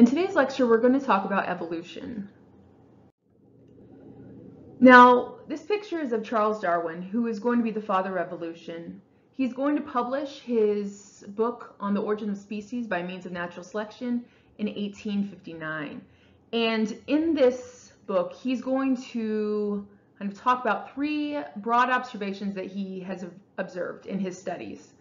In today's lecture, we're going to talk about evolution. Now, this picture is of Charles Darwin, who is going to be the father of evolution. He's going to publish his book on the origin of species by means of natural selection in 1859. And in this book, he's going to kind of talk about three broad observations that he has observed in his studies.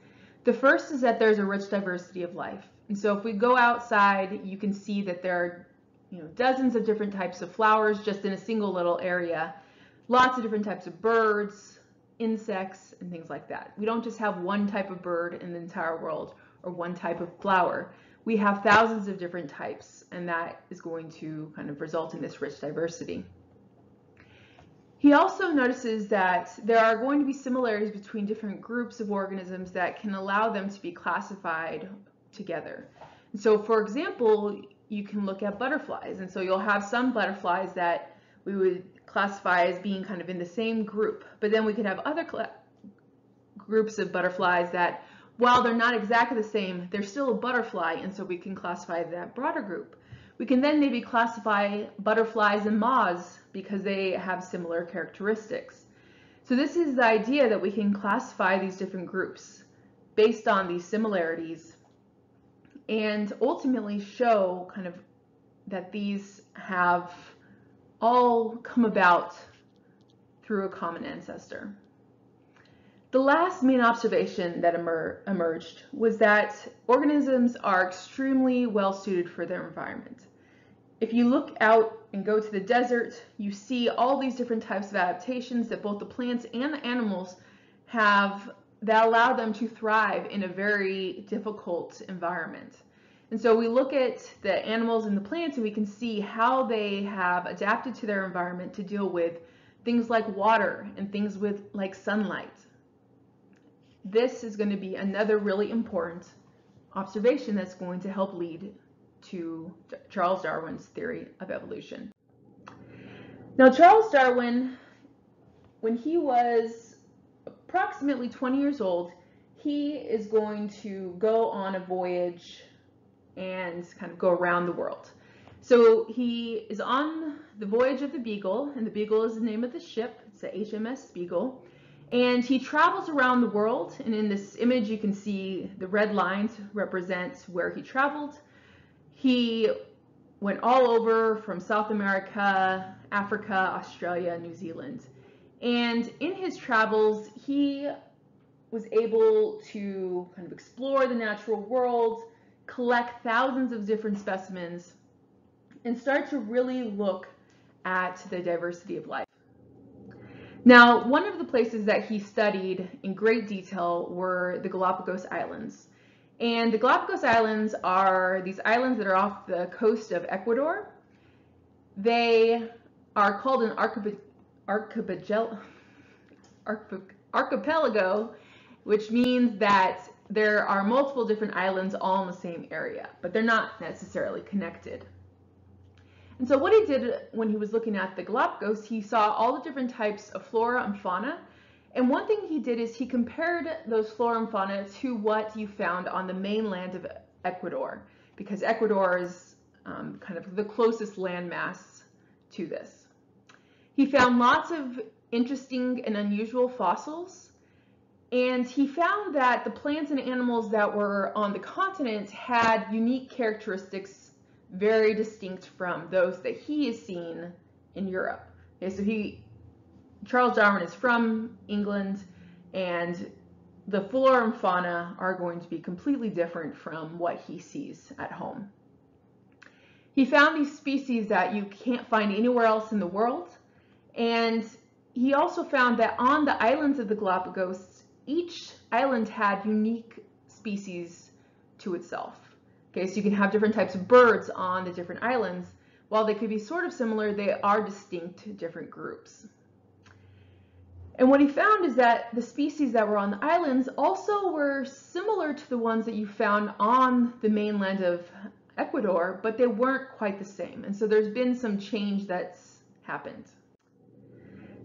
The first is that there's a rich diversity of life. And so if we go outside, you can see that there are you know, dozens of different types of flowers just in a single little area, lots of different types of birds, insects, and things like that. We don't just have one type of bird in the entire world or one type of flower. We have thousands of different types, and that is going to kind of result in this rich diversity. He also notices that there are going to be similarities between different groups of organisms that can allow them to be classified together. so for example, you can look at butterflies. And so you'll have some butterflies that we would classify as being kind of in the same group. But then we could have other groups of butterflies that, while they're not exactly the same, they're still a butterfly. And so we can classify that broader group. We can then maybe classify butterflies and moths because they have similar characteristics. So this is the idea that we can classify these different groups based on these similarities and ultimately show kind of that these have all come about through a common ancestor. The last main observation that emer emerged was that organisms are extremely well suited for their environment. If you look out and go to the desert, you see all these different types of adaptations that both the plants and the animals have that allow them to thrive in a very difficult environment. And so we look at the animals and the plants and we can see how they have adapted to their environment to deal with things like water and things with like sunlight. This is going to be another really important observation that's going to help lead to Charles Darwin's theory of evolution. Now, Charles Darwin, when he was approximately 20 years old, he is going to go on a voyage and kind of go around the world. So he is on the voyage of the Beagle, and the Beagle is the name of the ship. It's the HMS Beagle. And he travels around the world, and in this image you can see the red lines represent where he traveled. He went all over from South America, Africa, Australia, New Zealand. And in his travels, he was able to kind of explore the natural world, collect thousands of different specimens, and start to really look at the diversity of life. Now, one of the places that he studied in great detail were the Galapagos Islands. And the Galapagos Islands are these islands that are off the coast of Ecuador. They are called an archipelago, which means that there are multiple different islands all in the same area, but they're not necessarily connected. And so what he did when he was looking at the Galapagos, he saw all the different types of flora and fauna and one thing he did is he compared those flora and fauna to what you found on the mainland of Ecuador, because Ecuador is um, kind of the closest landmass to this. He found lots of interesting and unusual fossils, and he found that the plants and animals that were on the continent had unique characteristics very distinct from those that he has seen in Europe. Okay, so he Charles Darwin is from England and the flora and fauna are going to be completely different from what he sees at home. He found these species that you can't find anywhere else in the world and he also found that on the islands of the Galapagos, each island had unique species to itself. Okay, so you can have different types of birds on the different islands. While they could be sort of similar, they are distinct different groups. And what he found is that the species that were on the islands also were similar to the ones that you found on the mainland of Ecuador, but they weren't quite the same. And so there's been some change that's happened.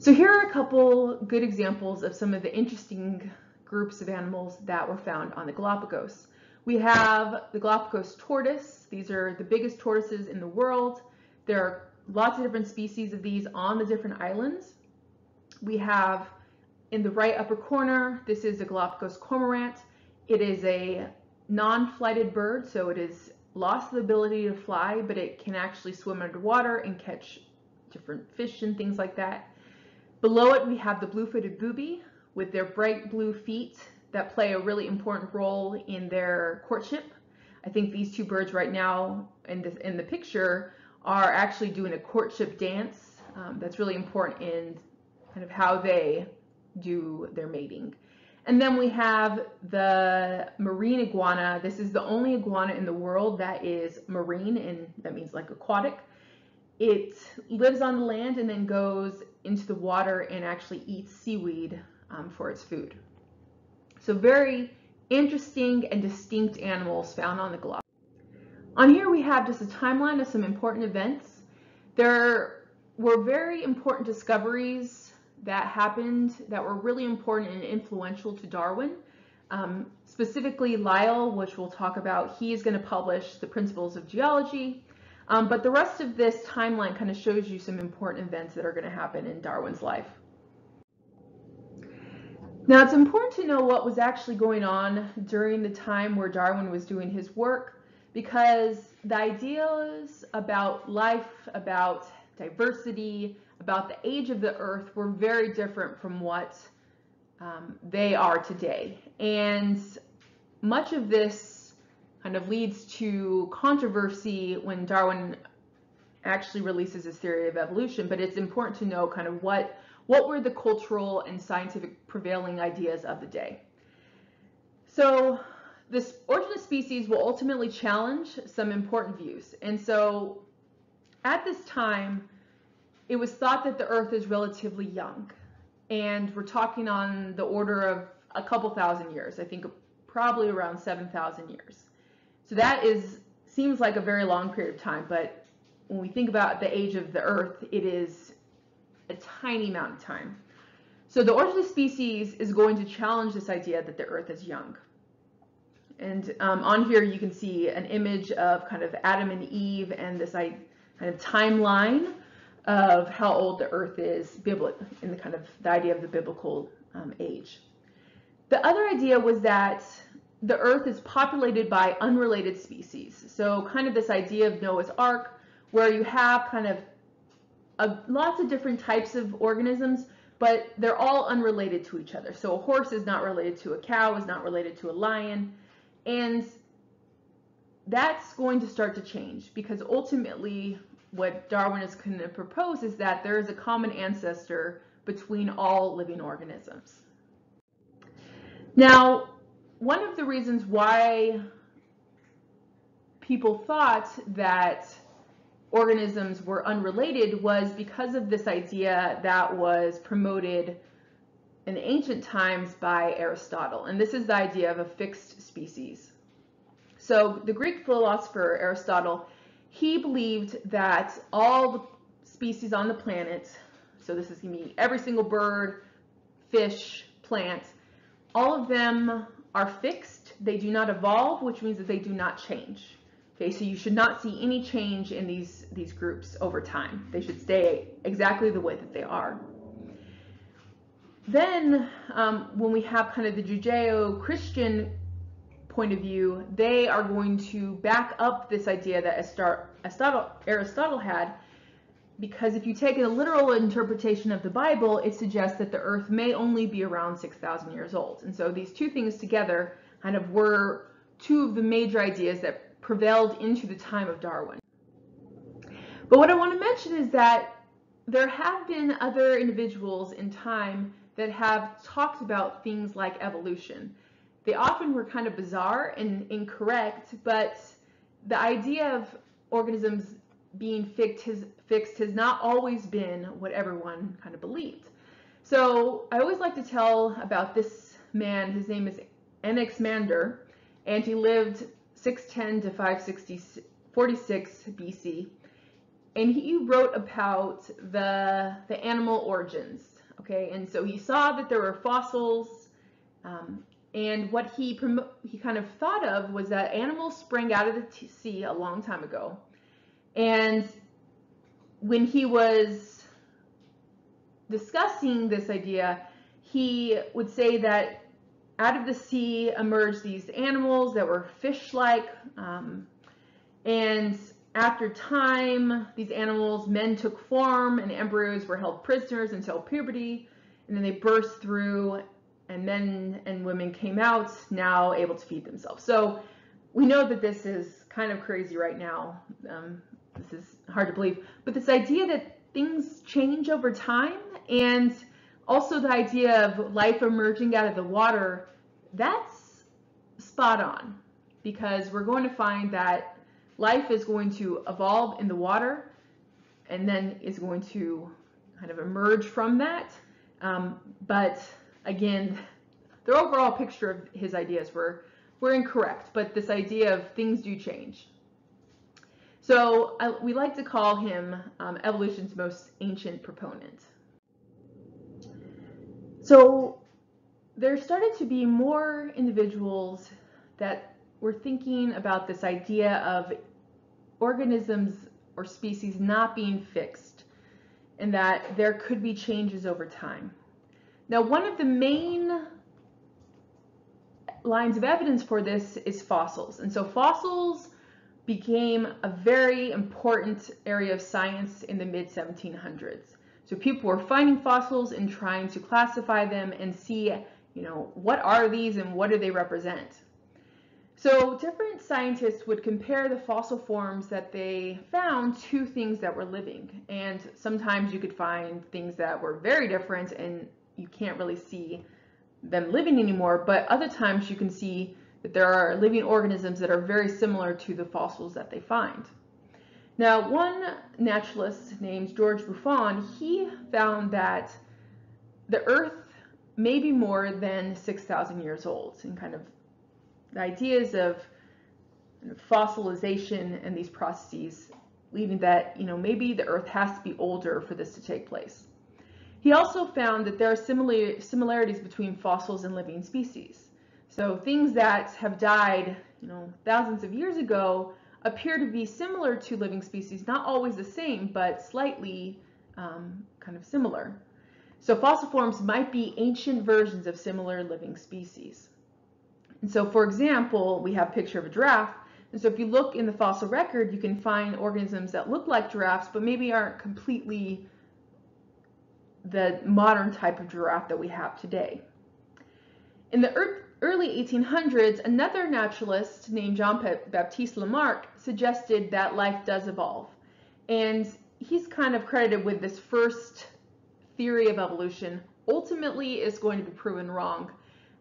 So here are a couple good examples of some of the interesting groups of animals that were found on the Galapagos. We have the Galapagos tortoise. These are the biggest tortoises in the world. There are lots of different species of these on the different islands. We have in the right upper corner, this is a Galapagos cormorant. It is a non-flighted bird, so it has lost the ability to fly, but it can actually swim underwater and catch different fish and things like that. Below it, we have the blue-footed booby with their bright blue feet that play a really important role in their courtship. I think these two birds right now in, this, in the picture are actually doing a courtship dance. Um, that's really important in kind of how they do their mating. And then we have the marine iguana. This is the only iguana in the world that is marine, and that means like aquatic. It lives on the land and then goes into the water and actually eats seaweed um, for its food. So very interesting and distinct animals found on the Galapagos. On here we have just a timeline of some important events. There were very important discoveries that happened that were really important and influential to Darwin. Um, specifically Lyell, which we'll talk about, he is going to publish the principles of geology. Um, but the rest of this timeline kind of shows you some important events that are going to happen in Darwin's life. Now it's important to know what was actually going on during the time where Darwin was doing his work because the ideas about life, about diversity, about the age of the earth were very different from what um, they are today. And much of this kind of leads to controversy when Darwin actually releases his theory of evolution, but it's important to know kind of what, what were the cultural and scientific prevailing ideas of the day. So this origin of species will ultimately challenge some important views. And so at this time, it was thought that the Earth is relatively young. And we're talking on the order of a couple thousand years. I think probably around 7,000 years. So that is seems like a very long period of time, but when we think about the age of the Earth, it is a tiny amount of time. So the origin of species is going to challenge this idea that the Earth is young. And um, on here you can see an image of kind of Adam and Eve and this kind of timeline of how old the earth is in the kind of the idea of the biblical um, age. The other idea was that the earth is populated by unrelated species. So kind of this idea of Noah's Ark, where you have kind of a, lots of different types of organisms, but they're all unrelated to each other. So a horse is not related to a cow, is not related to a lion. And that's going to start to change because ultimately what Darwin is going to propose is that there is a common ancestor between all living organisms. Now, one of the reasons why people thought that organisms were unrelated was because of this idea that was promoted in ancient times by Aristotle. And this is the idea of a fixed species. So the Greek philosopher Aristotle he believed that all the species on the planet, so this is to be every single bird, fish, plant, all of them are fixed. They do not evolve, which means that they do not change. Okay, so you should not see any change in these, these groups over time. They should stay exactly the way that they are. Then, um, when we have kind of the Judeo-Christian point of view, they are going to back up this idea that Aristotle, Aristotle had, because if you take a literal interpretation of the Bible, it suggests that the earth may only be around 6,000 years old. And so these two things together kind of were two of the major ideas that prevailed into the time of Darwin. But what I want to mention is that there have been other individuals in time that have talked about things like evolution. They often were kind of bizarre and incorrect, but the idea of organisms being fixed has, fixed has not always been what everyone kind of believed. So I always like to tell about this man. His name is Anaximander, and he lived 610 to 546 BC. And he wrote about the, the animal origins. Okay, and so he saw that there were fossils um, and what he he kind of thought of was that animals sprang out of the sea a long time ago, and when he was discussing this idea, he would say that out of the sea emerged these animals that were fish-like, um, and after time, these animals, men took form and embryos were held prisoners until puberty, and then they burst through and men and women came out, now able to feed themselves. So we know that this is kind of crazy right now. Um, this is hard to believe, but this idea that things change over time and also the idea of life emerging out of the water, that's spot on because we're going to find that life is going to evolve in the water and then is going to kind of emerge from that. Um, but again, the overall picture of his ideas were, were incorrect, but this idea of things do change. So I, we like to call him um, evolution's most ancient proponent. So there started to be more individuals that were thinking about this idea of organisms or species not being fixed and that there could be changes over time. Now, one of the main lines of evidence for this is fossils. And so fossils became a very important area of science in the mid 1700s. So people were finding fossils and trying to classify them and see, you know, what are these and what do they represent? So different scientists would compare the fossil forms that they found to things that were living. And sometimes you could find things that were very different and you can't really see them living anymore, but other times you can see that there are living organisms that are very similar to the fossils that they find. Now, one naturalist named George Buffon, he found that the Earth may be more than 6,000 years old, and kind of the ideas of fossilization and these processes leading that, you know, maybe the Earth has to be older for this to take place. He also found that there are similar, similarities between fossils and living species. So things that have died, you know, thousands of years ago appear to be similar to living species, not always the same, but slightly um, kind of similar. So fossil forms might be ancient versions of similar living species. And so, for example, we have a picture of a giraffe. And so if you look in the fossil record, you can find organisms that look like giraffes, but maybe aren't completely the modern type of giraffe that we have today. In the early 1800s, another naturalist named Jean-Baptiste Lamarck suggested that life does evolve. And he's kind of credited with this first theory of evolution. Ultimately, is going to be proven wrong,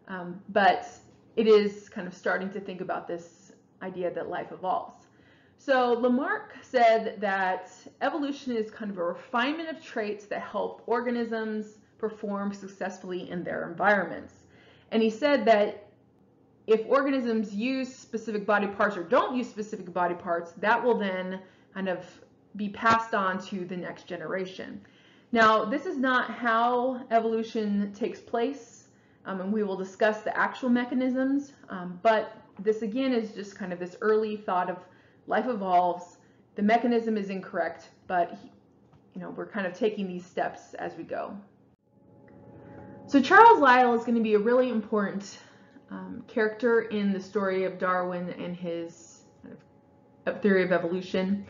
um, but it is kind of starting to think about this idea that life evolves. So Lamarck said that evolution is kind of a refinement of traits that help organisms perform successfully in their environments. And he said that if organisms use specific body parts or don't use specific body parts, that will then kind of be passed on to the next generation. Now, this is not how evolution takes place, um, and we will discuss the actual mechanisms, um, but this again is just kind of this early thought of life evolves, the mechanism is incorrect, but you know, we're kind of taking these steps as we go. So Charles Lyell is going to be a really important um, character in the story of Darwin and his theory of evolution.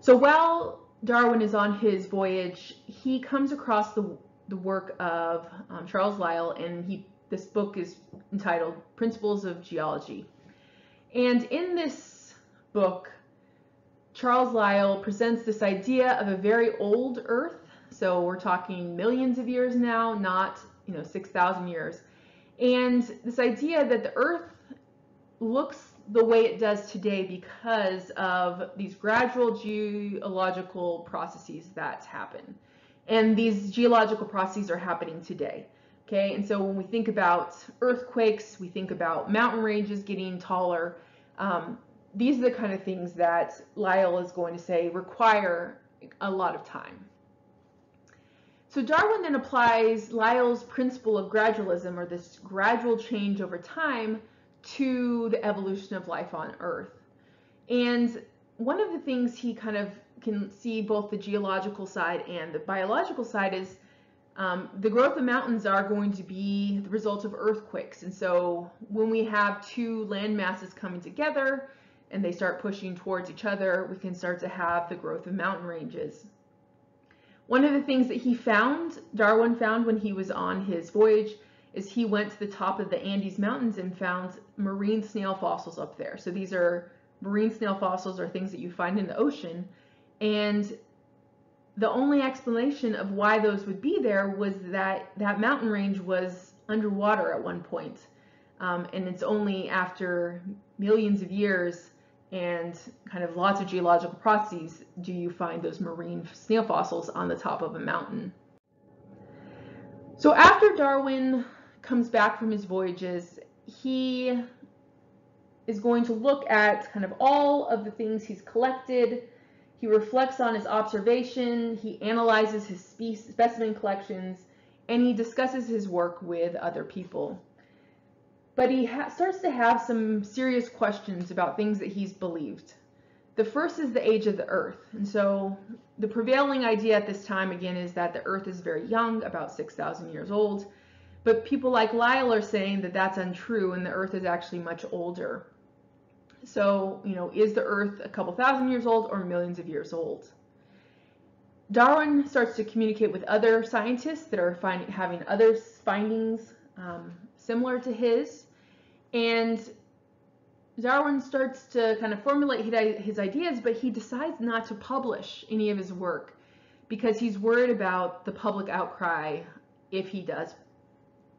So while Darwin is on his voyage, he comes across the, the work of um, Charles Lyell, and he this book is entitled Principles of Geology. And in this book, Charles Lyell presents this idea of a very old Earth. So we're talking millions of years now, not you know 6,000 years. And this idea that the Earth looks the way it does today because of these gradual geological processes that happen. And these geological processes are happening today. Okay, and so when we think about earthquakes, we think about mountain ranges getting taller. Um, these are the kind of things that Lyell is going to say require a lot of time. So Darwin then applies Lyell's principle of gradualism, or this gradual change over time, to the evolution of life on Earth. And one of the things he kind of can see both the geological side and the biological side is um, the growth of mountains are going to be the result of earthquakes. And so when we have two land masses coming together and they start pushing towards each other, we can start to have the growth of mountain ranges. One of the things that he found, Darwin found when he was on his voyage, is he went to the top of the Andes Mountains and found marine snail fossils up there. So these are marine snail fossils are things that you find in the ocean. And the only explanation of why those would be there was that that mountain range was underwater at one point. Um, and it's only after millions of years and kind of lots of geological processes do you find those marine snail fossils on the top of a mountain. So after Darwin comes back from his voyages, he is going to look at kind of all of the things he's collected. He reflects on his observation, he analyzes his specimen collections, and he discusses his work with other people. But he starts to have some serious questions about things that he's believed. The first is the age of the Earth. And so the prevailing idea at this time, again, is that the Earth is very young, about 6,000 years old. But people like Lyell are saying that that's untrue and the Earth is actually much older. So, you know, is the Earth a couple thousand years old or millions of years old? Darwin starts to communicate with other scientists that are having other findings um, similar to his. And Darwin starts to kind of formulate his ideas, but he decides not to publish any of his work because he's worried about the public outcry if he does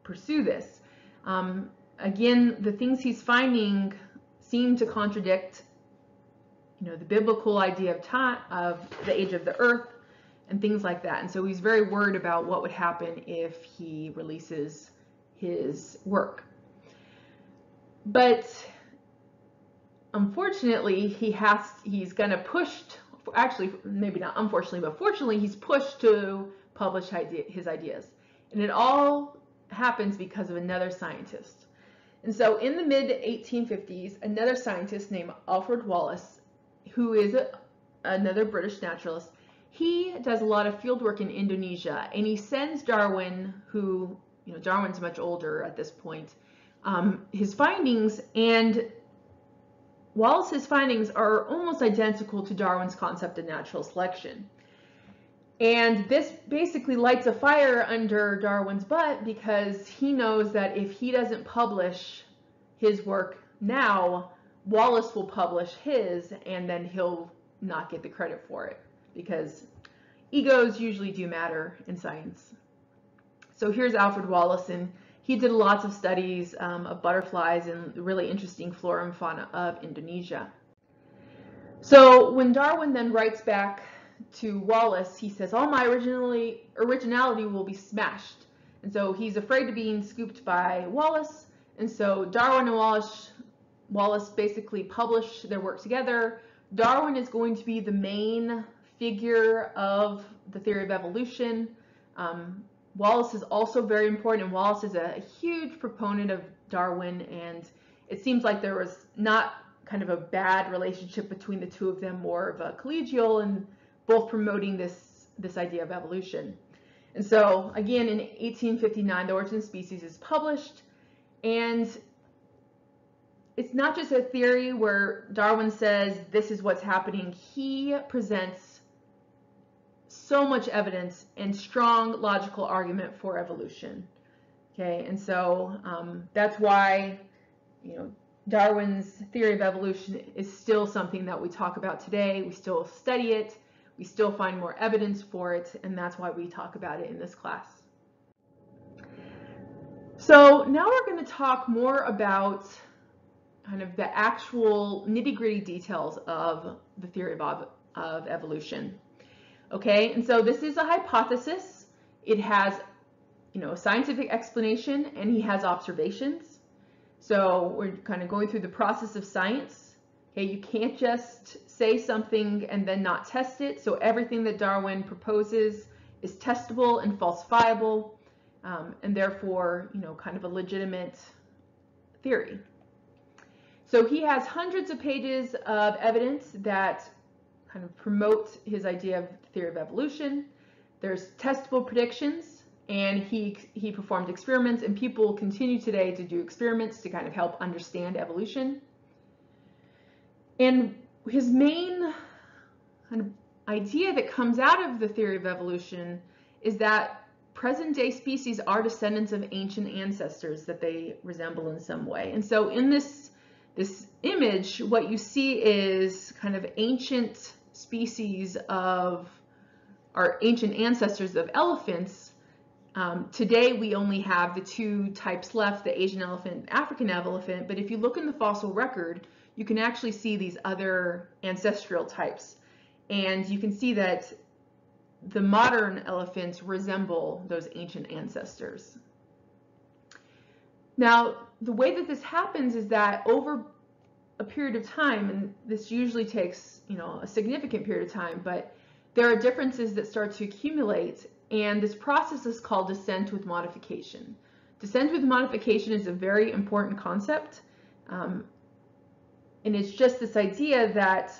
pursue this. Um, again, the things he's finding seem to contradict you know, the biblical idea of time, of the age of the earth and things like that. And so he's very worried about what would happen if he releases his work. But unfortunately, he has he's going to push actually maybe not unfortunately, but fortunately he's pushed to publish his ideas. And it all happens because of another scientist. And so in the mid 1850s, another scientist named Alfred Wallace, who is a, another British naturalist, he does a lot of field work in Indonesia and he sends Darwin, who, you know, Darwin's much older at this point, um, his findings and Wallace's findings are almost identical to Darwin's concept of natural selection. And this basically lights a fire under Darwin's butt because he knows that if he doesn't publish his work now, Wallace will publish his and then he'll not get the credit for it because egos usually do matter in science. So here's Alfred Wallace and he did lots of studies um, of butterflies and really interesting flora and fauna of Indonesia. So when Darwin then writes back to Wallace, he says, all my originally originality will be smashed. And so he's afraid of being scooped by Wallace. And so Darwin and Wallace, Wallace basically publish their work together. Darwin is going to be the main figure of the theory of evolution. Um, Wallace is also very important, and Wallace is a huge proponent of Darwin, and it seems like there was not kind of a bad relationship between the two of them, more of a collegial and both promoting this, this idea of evolution. And so again, in 1859, The Origin of Species is published, and it's not just a theory where Darwin says this is what's happening. He presents so much evidence and strong logical argument for evolution. Okay, and so um, that's why, you know, Darwin's theory of evolution is still something that we talk about today. We still study it. We still find more evidence for it, and that's why we talk about it in this class. So now we're going to talk more about kind of the actual nitty-gritty details of the theory of, of evolution. Okay, and so this is a hypothesis. It has, you know, a scientific explanation, and he has observations. So we're kind of going through the process of science Okay, you can't just say something and then not test it. So everything that Darwin proposes is testable and falsifiable, um, and therefore, you know, kind of a legitimate theory. So he has hundreds of pages of evidence that kind of promote his idea of theory of evolution. There's testable predictions, and he he performed experiments, and people continue today to do experiments to kind of help understand evolution. And his main idea that comes out of the theory of evolution is that present day species are descendants of ancient ancestors that they resemble in some way. And so in this, this image, what you see is kind of ancient species of our ancient ancestors of elephants. Um, today we only have the two types left, the Asian elephant African elephant, but if you look in the fossil record, you can actually see these other ancestral types. And you can see that the modern elephants resemble those ancient ancestors. Now, the way that this happens is that over a period of time, and this usually takes, you know, a significant period of time, but there are differences that start to accumulate, and this process is called descent with modification. Descent with modification is a very important concept, um, and it's just this idea that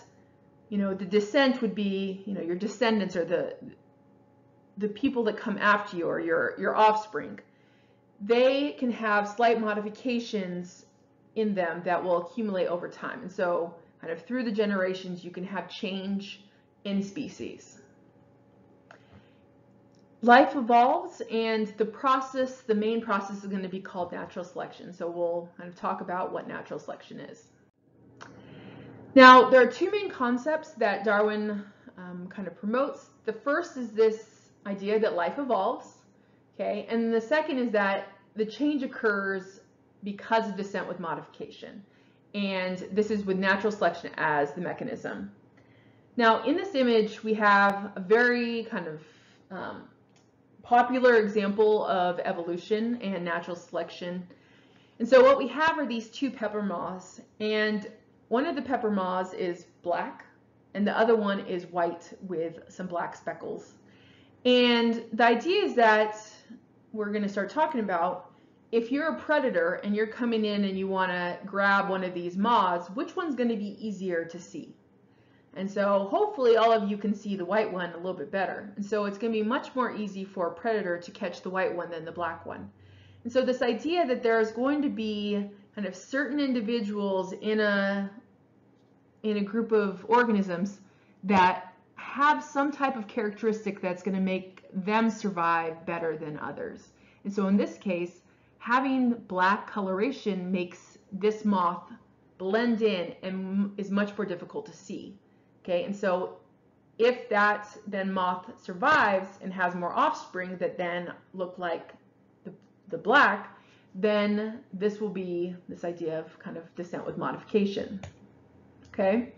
you know, the descent would be, you know, your descendants or the the people that come after you or your your offspring. They can have slight modifications in them that will accumulate over time. And so kind of through the generations, you can have change in species. Life evolves and the process, the main process is going to be called natural selection. So we'll kind of talk about what natural selection is. Now, there are two main concepts that Darwin um, kind of promotes. The first is this idea that life evolves, okay? And the second is that the change occurs because of descent with modification. And this is with natural selection as the mechanism. Now, in this image, we have a very kind of um, popular example of evolution and natural selection. And so what we have are these two pepper moths, and one of the pepper moths is black and the other one is white with some black speckles. And the idea is that we're going to start talking about if you're a predator and you're coming in and you want to grab one of these moths, which one's going to be easier to see? And so hopefully all of you can see the white one a little bit better. And so it's going to be much more easy for a predator to catch the white one than the black one. And so this idea that there's going to be kind of certain individuals in a in a group of organisms that have some type of characteristic that's going to make them survive better than others. And so in this case, having black coloration makes this moth blend in and is much more difficult to see. Okay, and so if that then moth survives and has more offspring that then look like the, the black, then this will be this idea of kind of descent with modification. Okay,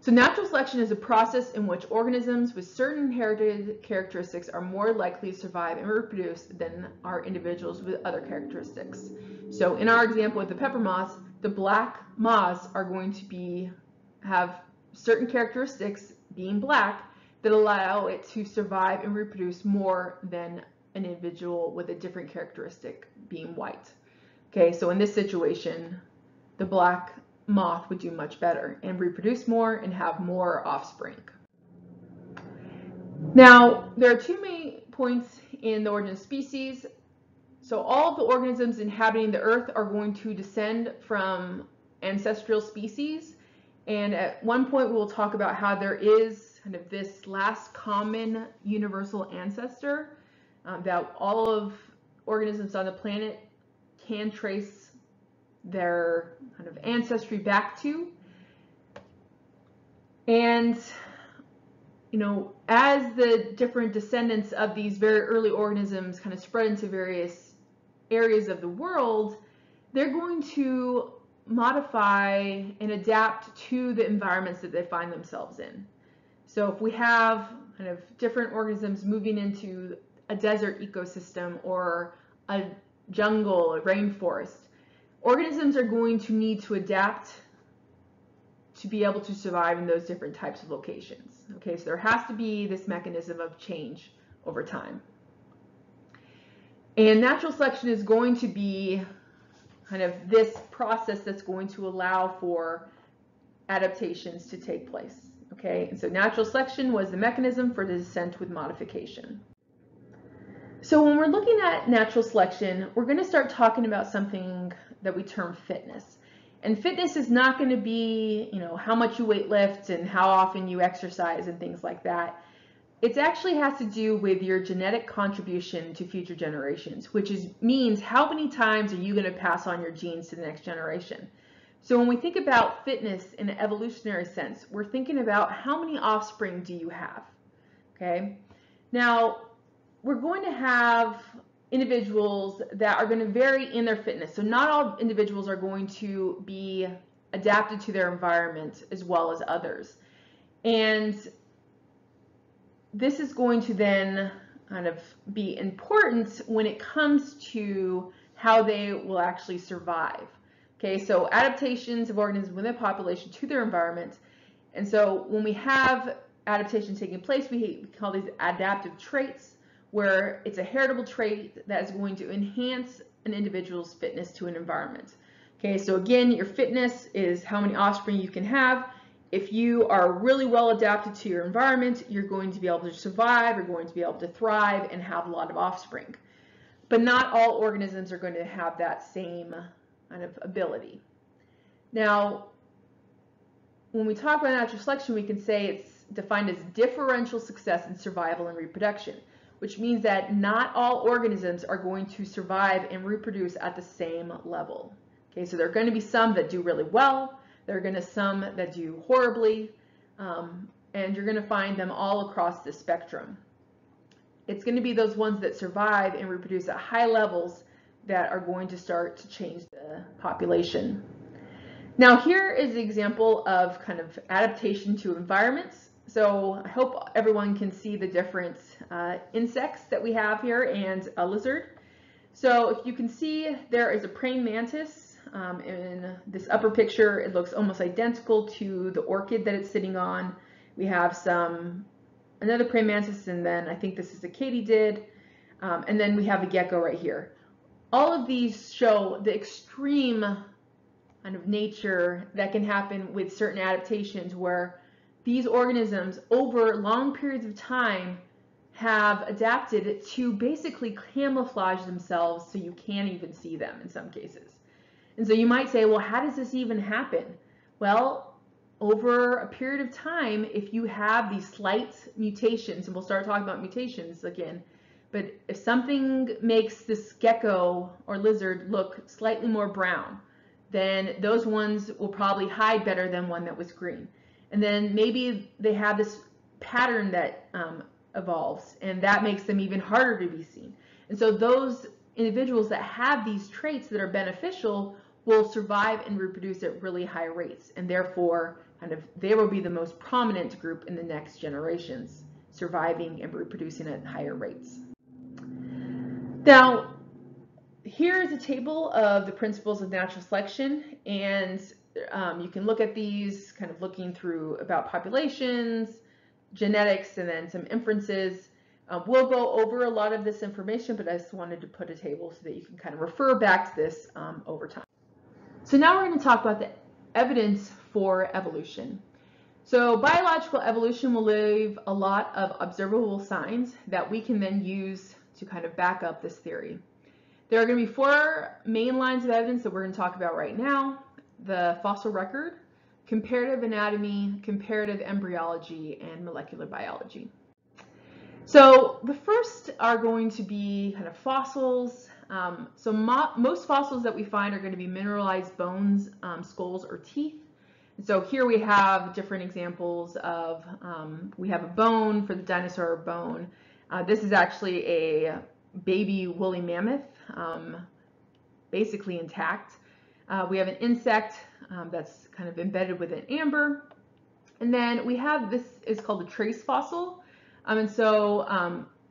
so natural selection is a process in which organisms with certain inherited characteristics are more likely to survive and reproduce than are individuals with other characteristics. So in our example with the pepper moths, the black moths are going to be have certain characteristics being black that allow it to survive and reproduce more than an individual with a different characteristic being white. Okay, so in this situation, the black moth would do much better and reproduce more and have more offspring. Now, there are two main points in the origin of species. So all of the organisms inhabiting the earth are going to descend from ancestral species. And at one point we'll talk about how there is kind of this last common universal ancestor um, that all of organisms on the planet can trace their kind of ancestry back to. And, you know, as the different descendants of these very early organisms kind of spread into various areas of the world, they're going to modify and adapt to the environments that they find themselves in. So if we have kind of different organisms moving into a desert ecosystem or a jungle, a rainforest, organisms are going to need to adapt to be able to survive in those different types of locations. Okay, so there has to be this mechanism of change over time. And natural selection is going to be kind of this process that's going to allow for adaptations to take place. Okay, and so natural selection was the mechanism for the descent with modification. So when we're looking at natural selection, we're going to start talking about something that we term fitness. And fitness is not going to be, you know, how much you weight lift and how often you exercise and things like that. It actually has to do with your genetic contribution to future generations, which is, means how many times are you going to pass on your genes to the next generation. So when we think about fitness in an evolutionary sense, we're thinking about how many offspring do you have, okay? Now, we're going to have individuals that are going to vary in their fitness. So not all individuals are going to be adapted to their environment as well as others. And this is going to then kind of be important when it comes to how they will actually survive. Okay, so adaptations of organisms within a population to their environment. And so when we have adaptation taking place, we call these adaptive traits, where it's a heritable trait that is going to enhance an individual's fitness to an environment. Okay, so again, your fitness is how many offspring you can have. If you are really well adapted to your environment, you're going to be able to survive, you're going to be able to thrive and have a lot of offspring. But not all organisms are going to have that same kind of ability. Now, when we talk about natural selection, we can say it's defined as differential success in survival and reproduction, which means that not all organisms are going to survive and reproduce at the same level. Okay, so there are going to be some that do really well, there are going to some that do horribly, um, and you're going to find them all across the spectrum. It's going to be those ones that survive and reproduce at high levels that are going to start to change the population. Now here is an example of kind of adaptation to environments. So I hope everyone can see the different uh, insects that we have here and a lizard. So if you can see there is a praying mantis um, in this upper picture, it looks almost identical to the orchid that it's sitting on. We have some, another praying mantis, and then I think this is a katydid, um, and then we have a gecko right here. All of these show the extreme kind of nature that can happen with certain adaptations where these organisms over long periods of time have adapted to basically camouflage themselves so you can't even see them in some cases. And so you might say, well, how does this even happen? Well, over a period of time, if you have these slight mutations, and we'll start talking about mutations again, but if something makes this gecko or lizard look slightly more brown, then those ones will probably hide better than one that was green. And then maybe they have this pattern that um, evolves, and that makes them even harder to be seen. And so those individuals that have these traits that are beneficial will survive and reproduce at really high rates, and therefore, kind of, they will be the most prominent group in the next generations, surviving and reproducing at higher rates. Now, here is a table of the principles of natural selection, and um, you can look at these kind of looking through about populations, genetics, and then some inferences. Um, we'll go over a lot of this information, but I just wanted to put a table so that you can kind of refer back to this um, over time. So now we're going to talk about the evidence for evolution. So biological evolution will leave a lot of observable signs that we can then use to kind of back up this theory. There are going to be four main lines of evidence that we're going to talk about right now. The fossil record, comparative anatomy, comparative embryology, and molecular biology. So the first are going to be kind of fossils, um, so mo most fossils that we find are going to be mineralized bones, um, skulls, or teeth. And so here we have different examples of, um, we have a bone for the dinosaur bone. Uh, this is actually a baby woolly mammoth, um, basically intact. Uh, we have an insect um, that's kind of embedded within amber. And then we have, this is called a trace fossil. Um, and so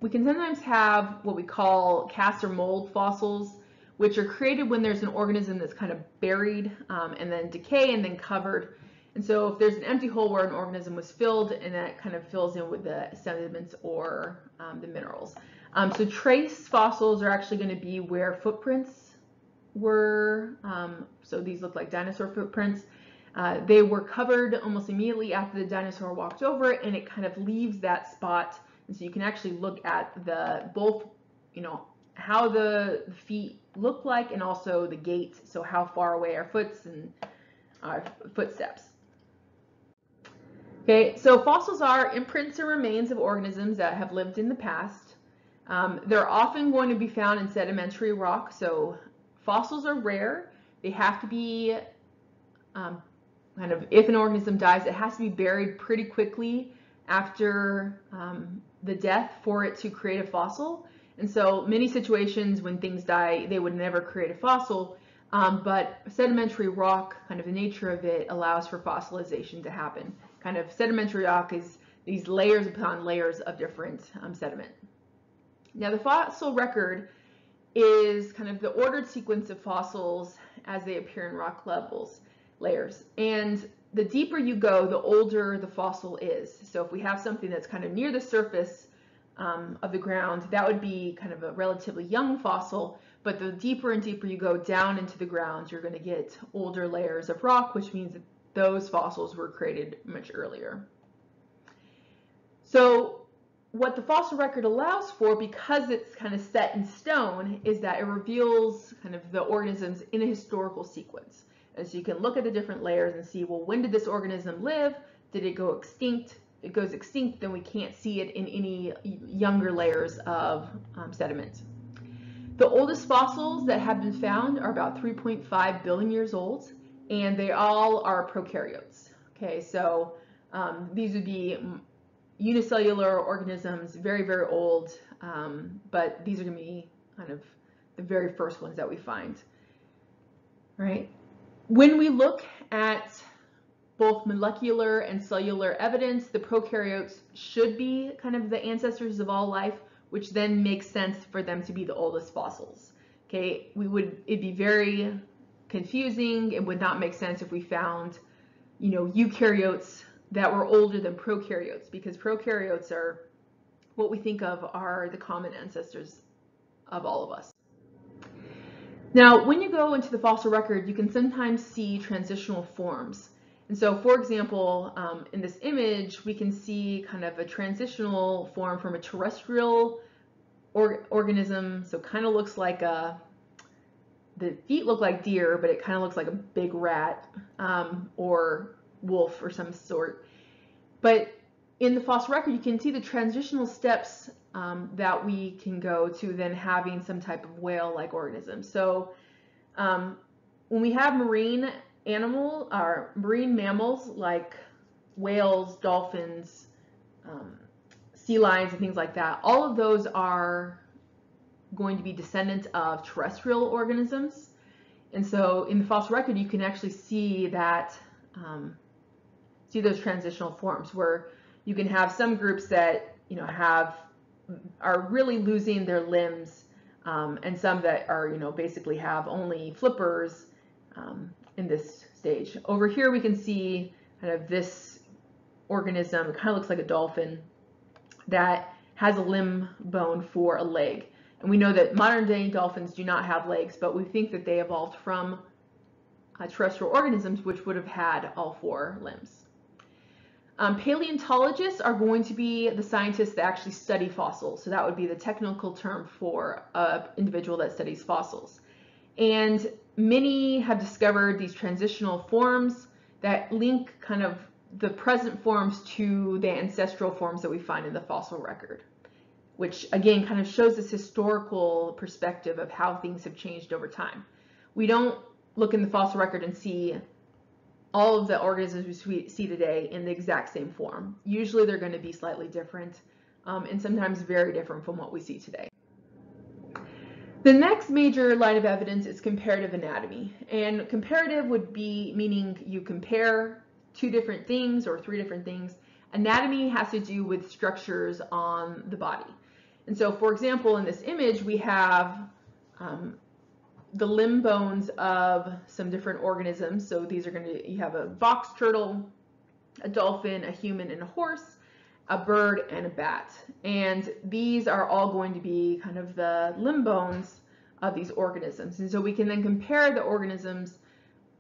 we can sometimes have what we call cast or mold fossils, which are created when there's an organism that's kind of buried um, and then decay and then covered. And so if there's an empty hole where an organism was filled, and that kind of fills in with the sediments or um, the minerals. Um, so trace fossils are actually going to be where footprints were. Um, so these look like dinosaur footprints. Uh, they were covered almost immediately after the dinosaur walked over, and it kind of leaves that spot. And so you can actually look at the both, you know, how the feet look like, and also the gait. So how far away our foots and our footsteps. Okay, so fossils are imprints or remains of organisms that have lived in the past. Um, they're often going to be found in sedimentary rock, so fossils are rare. They have to be um, kind of, if an organism dies, it has to be buried pretty quickly after um, the death for it to create a fossil. And so many situations when things die, they would never create a fossil, um, but sedimentary rock, kind of the nature of it, allows for fossilization to happen kind of sedimentary rock is these layers upon layers of different um, sediment. Now the fossil record is kind of the ordered sequence of fossils as they appear in rock levels layers. And the deeper you go, the older the fossil is. So if we have something that's kind of near the surface um, of the ground, that would be kind of a relatively young fossil. But the deeper and deeper you go down into the ground, you're going to get older layers of rock, which means that those fossils were created much earlier. So what the fossil record allows for, because it's kind of set in stone, is that it reveals kind of the organisms in a historical sequence. And so you can look at the different layers and see, well, when did this organism live? Did it go extinct? It goes extinct, then we can't see it in any younger layers of um, sediment. The oldest fossils that have been found are about 3.5 billion years old and they all are prokaryotes. Okay, so um, these would be unicellular organisms, very, very old, um, but these are going to be kind of the very first ones that we find. Right? When we look at both molecular and cellular evidence, the prokaryotes should be kind of the ancestors of all life, which then makes sense for them to be the oldest fossils. Okay, we would, it'd be very confusing. It would not make sense if we found, you know, eukaryotes that were older than prokaryotes because prokaryotes are what we think of are the common ancestors of all of us. Now, when you go into the fossil record, you can sometimes see transitional forms. And so, for example, um, in this image, we can see kind of a transitional form from a terrestrial or organism, so kind of looks like a, the feet look like deer, but it kind of looks like a big rat um, or wolf or some sort. But in the fossil record, you can see the transitional steps um, that we can go to then having some type of whale-like organism. So um, when we have marine animal or marine mammals like whales, dolphins, um, sea lions, and things like that, all of those are going to be descendants of terrestrial organisms. And so in the fossil record, you can actually see that, um, see those transitional forms where you can have some groups that, you know, have, are really losing their limbs um, and some that are, you know, basically have only flippers um, in this stage. Over here, we can see kind of this organism, it kind of looks like a dolphin that has a limb bone for a leg. And we know that modern day dolphins do not have legs, but we think that they evolved from uh, terrestrial organisms which would have had all four limbs. Um, paleontologists are going to be the scientists that actually study fossils. So that would be the technical term for an individual that studies fossils. And many have discovered these transitional forms that link kind of the present forms to the ancestral forms that we find in the fossil record which again kind of shows this historical perspective of how things have changed over time. We don't look in the fossil record and see all of the organisms we see today in the exact same form. Usually they're going to be slightly different um, and sometimes very different from what we see today. The next major line of evidence is comparative anatomy. And comparative would be meaning you compare two different things or three different things. Anatomy has to do with structures on the body. And so, for example, in this image, we have um, the limb bones of some different organisms. So these are going to, you have a box turtle, a dolphin, a human, and a horse, a bird, and a bat. And these are all going to be kind of the limb bones of these organisms. And so we can then compare the organisms,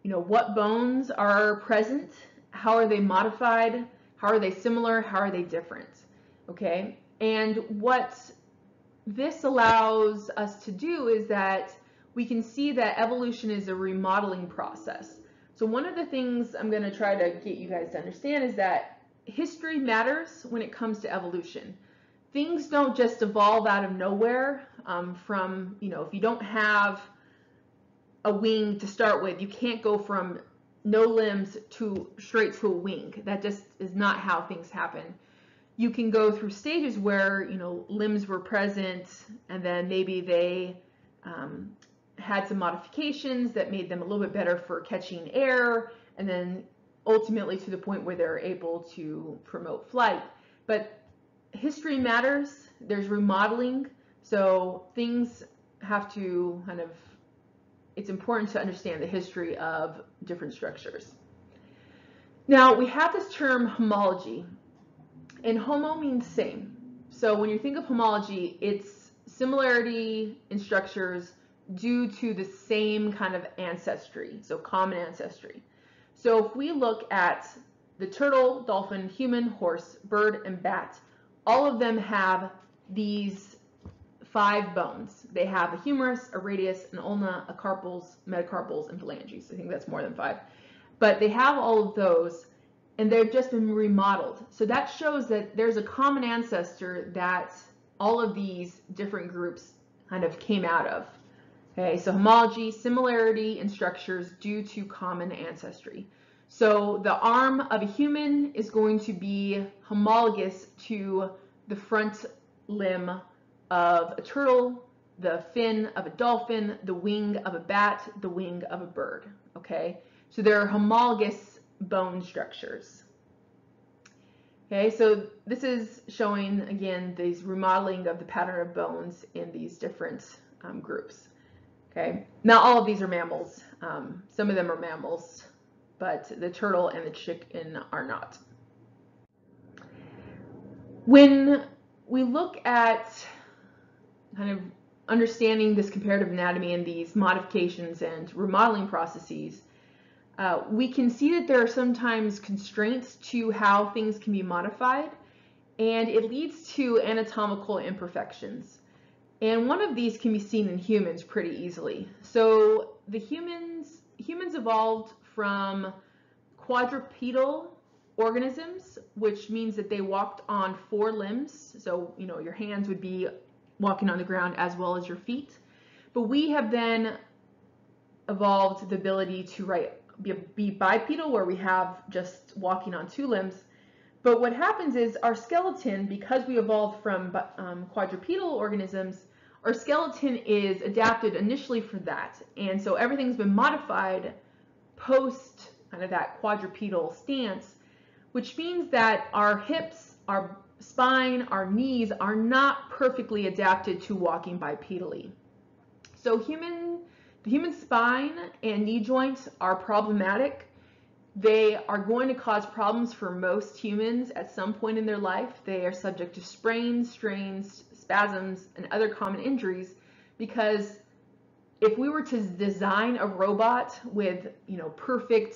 you know, what bones are present, how are they modified, how are they similar, how are they different, okay? And what this allows us to do is that we can see that evolution is a remodeling process. So one of the things I'm going to try to get you guys to understand is that history matters when it comes to evolution. Things don't just evolve out of nowhere um, from, you know, if you don't have a wing to start with, you can't go from no limbs to straight to a wing. That just is not how things happen. You can go through stages where, you know, limbs were present and then maybe they um, had some modifications that made them a little bit better for catching air and then ultimately to the point where they're able to promote flight. But history matters. There's remodeling. So things have to kind of, it's important to understand the history of different structures. Now we have this term homology and homo means same. So when you think of homology, it's similarity in structures due to the same kind of ancestry, so common ancestry. So if we look at the turtle, dolphin, human, horse, bird, and bat, all of them have these five bones. They have a humerus, a radius, an ulna, a carpals, metacarpals, and phalanges. I think that's more than five. But they have all of those, and they've just been remodeled. So that shows that there's a common ancestor that all of these different groups kind of came out of. Okay, so homology, similarity in structures due to common ancestry. So the arm of a human is going to be homologous to the front limb of a turtle, the fin of a dolphin, the wing of a bat, the wing of a bird. Okay, so they're homologous bone structures. Okay, so this is showing again these remodeling of the pattern of bones in these different um, groups. Okay, not all of these are mammals. Um, some of them are mammals, but the turtle and the chicken are not. When we look at kind of understanding this comparative anatomy and these modifications and remodeling processes, uh, we can see that there are sometimes constraints to how things can be modified, and it leads to anatomical imperfections. And one of these can be seen in humans pretty easily. So the humans, humans evolved from quadrupedal organisms, which means that they walked on four limbs. So, you know, your hands would be walking on the ground as well as your feet. But we have then evolved the ability to right, be, be bipedal, where we have just walking on two limbs. But what happens is our skeleton, because we evolved from um, quadrupedal organisms, our skeleton is adapted initially for that. And so everything's been modified post kind of that quadrupedal stance, which means that our hips, our spine, our knees are not perfectly adapted to walking bipedally. So human, the human spine and knee joints are problematic. They are going to cause problems for most humans at some point in their life. They are subject to sprains, strains, spasms, and other common injuries because if we were to design a robot with, you know, perfect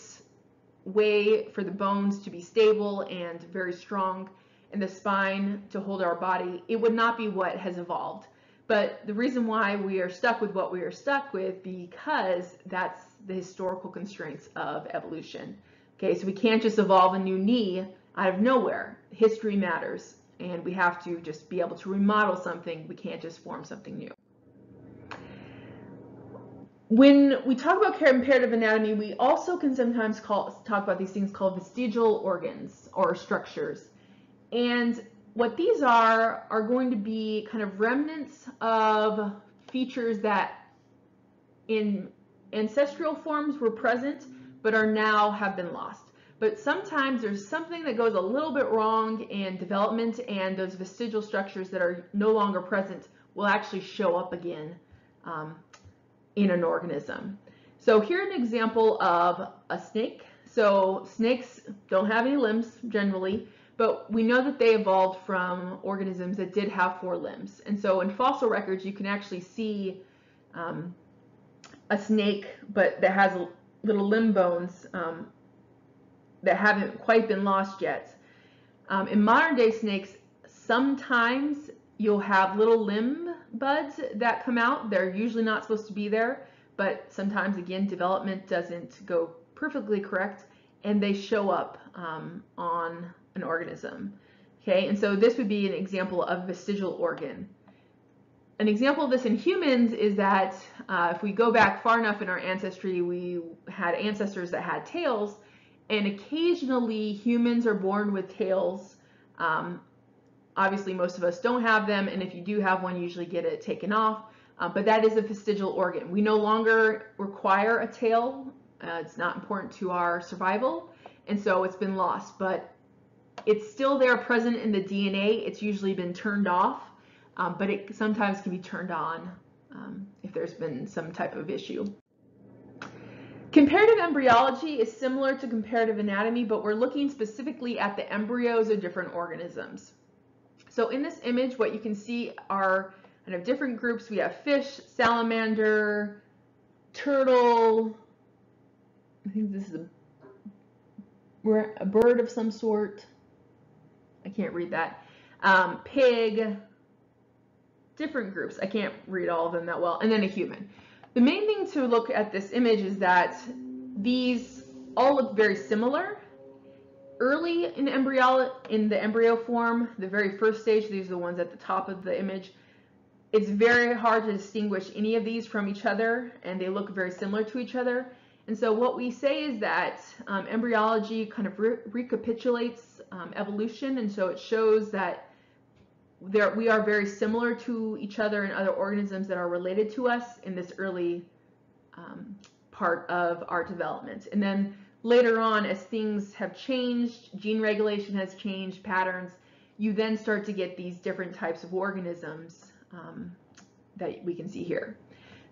way for the bones to be stable and very strong and the spine to hold our body, it would not be what has evolved. But the reason why we are stuck with what we are stuck with because that's the historical constraints of evolution. Okay, so we can't just evolve a new knee out of nowhere. History matters and we have to just be able to remodel something. We can't just form something new. When we talk about comparative anatomy, we also can sometimes call, talk about these things called vestigial organs or structures. And what these are, are going to be kind of remnants of features that in ancestral forms were present, but are now have been lost but sometimes there's something that goes a little bit wrong in development and those vestigial structures that are no longer present will actually show up again um, in an organism. So here's an example of a snake. So snakes don't have any limbs generally, but we know that they evolved from organisms that did have four limbs. And so in fossil records, you can actually see um, a snake, but that has little limb bones um, that haven't quite been lost yet. Um, in modern day snakes, sometimes you'll have little limb buds that come out. They're usually not supposed to be there, but sometimes, again, development doesn't go perfectly correct and they show up um, on an organism. Okay, and so this would be an example of vestigial organ. An example of this in humans is that uh, if we go back far enough in our ancestry, we had ancestors that had tails, and occasionally humans are born with tails. Um, obviously, most of us don't have them, and if you do have one, you usually get it taken off. Uh, but that is a vestigial organ. We no longer require a tail. Uh, it's not important to our survival, and so it's been lost. But it's still there present in the DNA. It's usually been turned off, um, but it sometimes can be turned on um, if there's been some type of issue. Comparative embryology is similar to comparative anatomy, but we're looking specifically at the embryos of different organisms. So in this image, what you can see are kind of different groups. We have fish, salamander, turtle, I think this is a, a bird of some sort, I can't read that. Um, pig, different groups. I can't read all of them that well. And then a human. The main thing to look at this image is that these all look very similar. Early in embryo, in the embryo form, the very first stage, these are the ones at the top of the image, it's very hard to distinguish any of these from each other and they look very similar to each other. And so what we say is that um, embryology kind of re recapitulates um, evolution, and so it shows that there, we are very similar to each other and other organisms that are related to us in this early um, part of our development. And then later on, as things have changed, gene regulation has changed, patterns, you then start to get these different types of organisms um, that we can see here.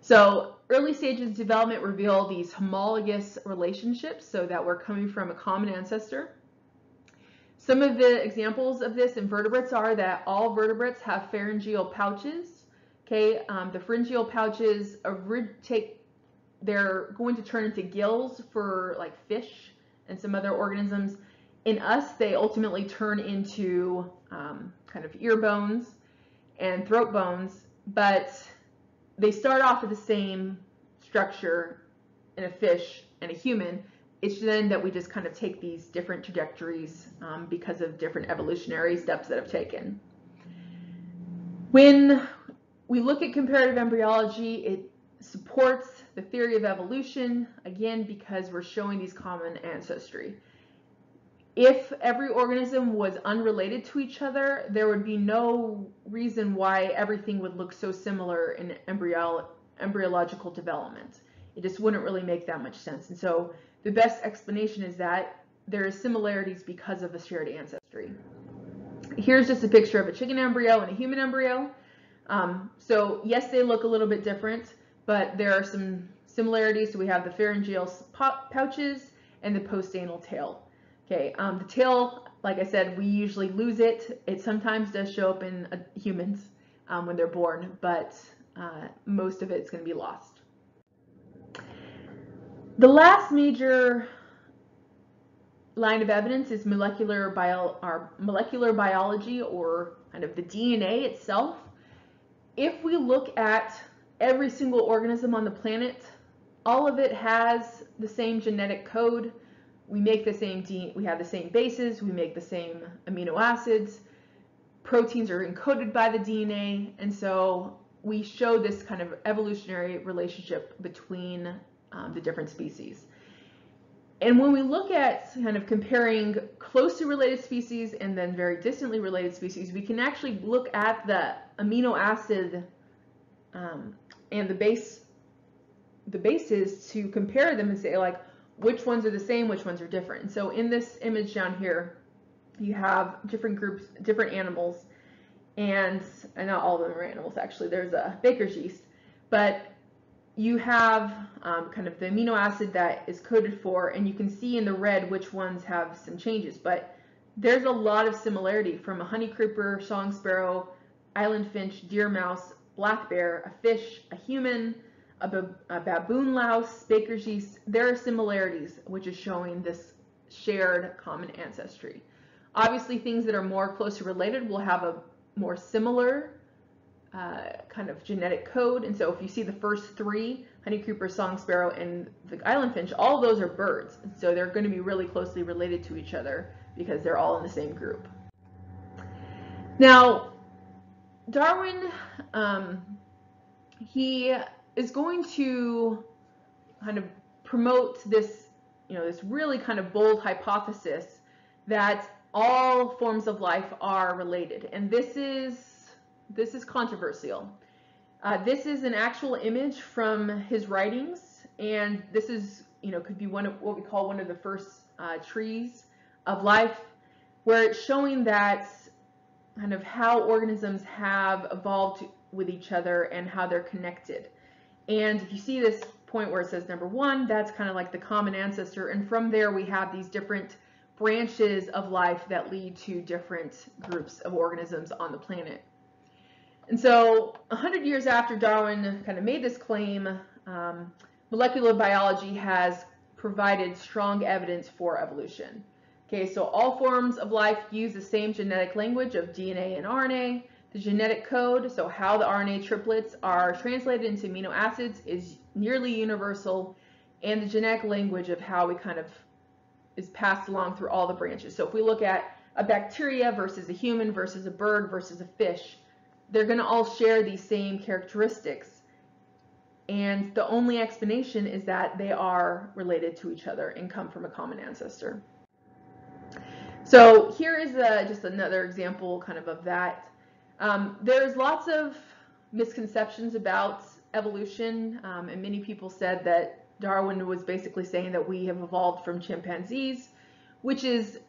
So early stages of development reveal these homologous relationships so that we're coming from a common ancestor. Some of the examples of this in vertebrates are that all vertebrates have pharyngeal pouches. Okay, um, the pharyngeal pouches take, they're going to turn into gills for like fish and some other organisms. In us, they ultimately turn into um, kind of ear bones and throat bones, but they start off with the same structure in a fish and a human. It's then that we just kind of take these different trajectories um, because of different evolutionary steps that have taken. When we look at comparative embryology, it supports the theory of evolution, again, because we're showing these common ancestry. If every organism was unrelated to each other, there would be no reason why everything would look so similar in embryo embryological development. It just wouldn't really make that much sense. And so the best explanation is that there are similarities because of a shared ancestry. Here's just a picture of a chicken embryo and a human embryo. Um, so yes, they look a little bit different, but there are some similarities. So we have the pharyngeal pouches and the postanal tail. Okay, um, the tail, like I said, we usually lose it. It sometimes does show up in uh, humans um, when they're born, but uh, most of it's going to be lost. The last major line of evidence is molecular, bio, or molecular biology or kind of the DNA itself. If we look at every single organism on the planet, all of it has the same genetic code we make the same D, we have the same bases, we make the same amino acids, proteins are encoded by the DNA, and so we show this kind of evolutionary relationship between um, the different species. And when we look at kind of comparing closely related species and then very distantly related species, we can actually look at the amino acid um, and the base, the bases to compare them and say like, which ones are the same, which ones are different. So in this image down here, you have different groups, different animals, and, and not all of them are animals actually, there's a baker's yeast, but you have um, kind of the amino acid that is coded for, and you can see in the red which ones have some changes. But there's a lot of similarity from a honeycreeper, song sparrow, island finch, deer mouse, black bear, a fish, a human, a, a baboon louse, baker's yeast. There are similarities, which is showing this shared common ancestry. Obviously, things that are more closely related will have a more similar uh, kind of genetic code. And so if you see the first three, honeycreeper, song sparrow, and the island finch, all those are birds. So they're going to be really closely related to each other because they're all in the same group. Now, Darwin, um, he is going to kind of promote this, you know, this really kind of bold hypothesis that all forms of life are related. And this is this is controversial. Uh, this is an actual image from his writings, and this is, you know, could be one of what we call one of the first uh, trees of life, where it's showing that kind of how organisms have evolved with each other and how they're connected. And if you see this point where it says number one, that's kind of like the common ancestor. And from there, we have these different branches of life that lead to different groups of organisms on the planet. And so 100 years after Darwin kind of made this claim, um, molecular biology has provided strong evidence for evolution. Okay, so all forms of life use the same genetic language of DNA and RNA. The genetic code, so how the RNA triplets are translated into amino acids, is nearly universal, and the genetic language of how we kind of is passed along through all the branches. So if we look at a bacteria versus a human versus a bird versus a fish, they're going to all share these same characteristics. And the only explanation is that they are related to each other and come from a common ancestor. So here is a, just another example kind of of that. Um, there's lots of misconceptions about evolution, um, and many people said that Darwin was basically saying that we have evolved from chimpanzees, which is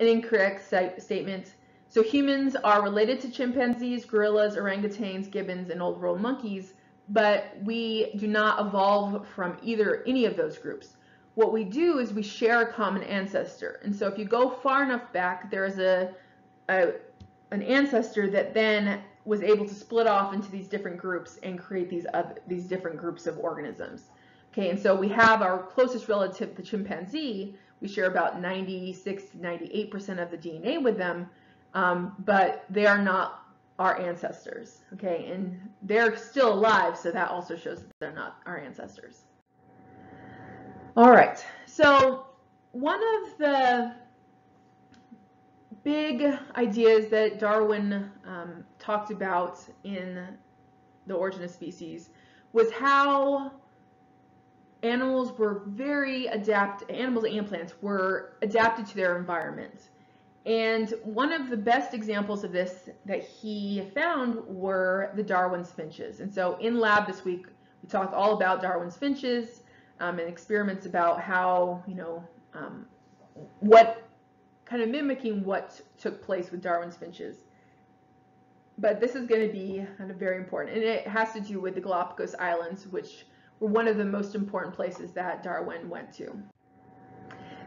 an incorrect statement. So humans are related to chimpanzees, gorillas, orangutans, gibbons, and old world monkeys, but we do not evolve from either any of those groups. What we do is we share a common ancestor. And so if you go far enough back, there's a, a an ancestor that then was able to split off into these different groups and create these other, these different groups of organisms. Okay, and so we have our closest relative, the chimpanzee. We share about 96 to 98% of the DNA with them, um, but they are not our ancestors, okay? And they're still alive, so that also shows that they're not our ancestors. All right, so one of the big ideas that Darwin um, talked about in The Origin of Species was how animals were very adapt, animals and plants were adapted to their environment. And one of the best examples of this that he found were the Darwin's finches. And so in lab this week, we talked all about Darwin's finches um, and experiments about how, you know, um, what kind of mimicking what took place with Darwin's finches. But this is going to be kind of very important. And it has to do with the Galapagos Islands, which were one of the most important places that Darwin went to.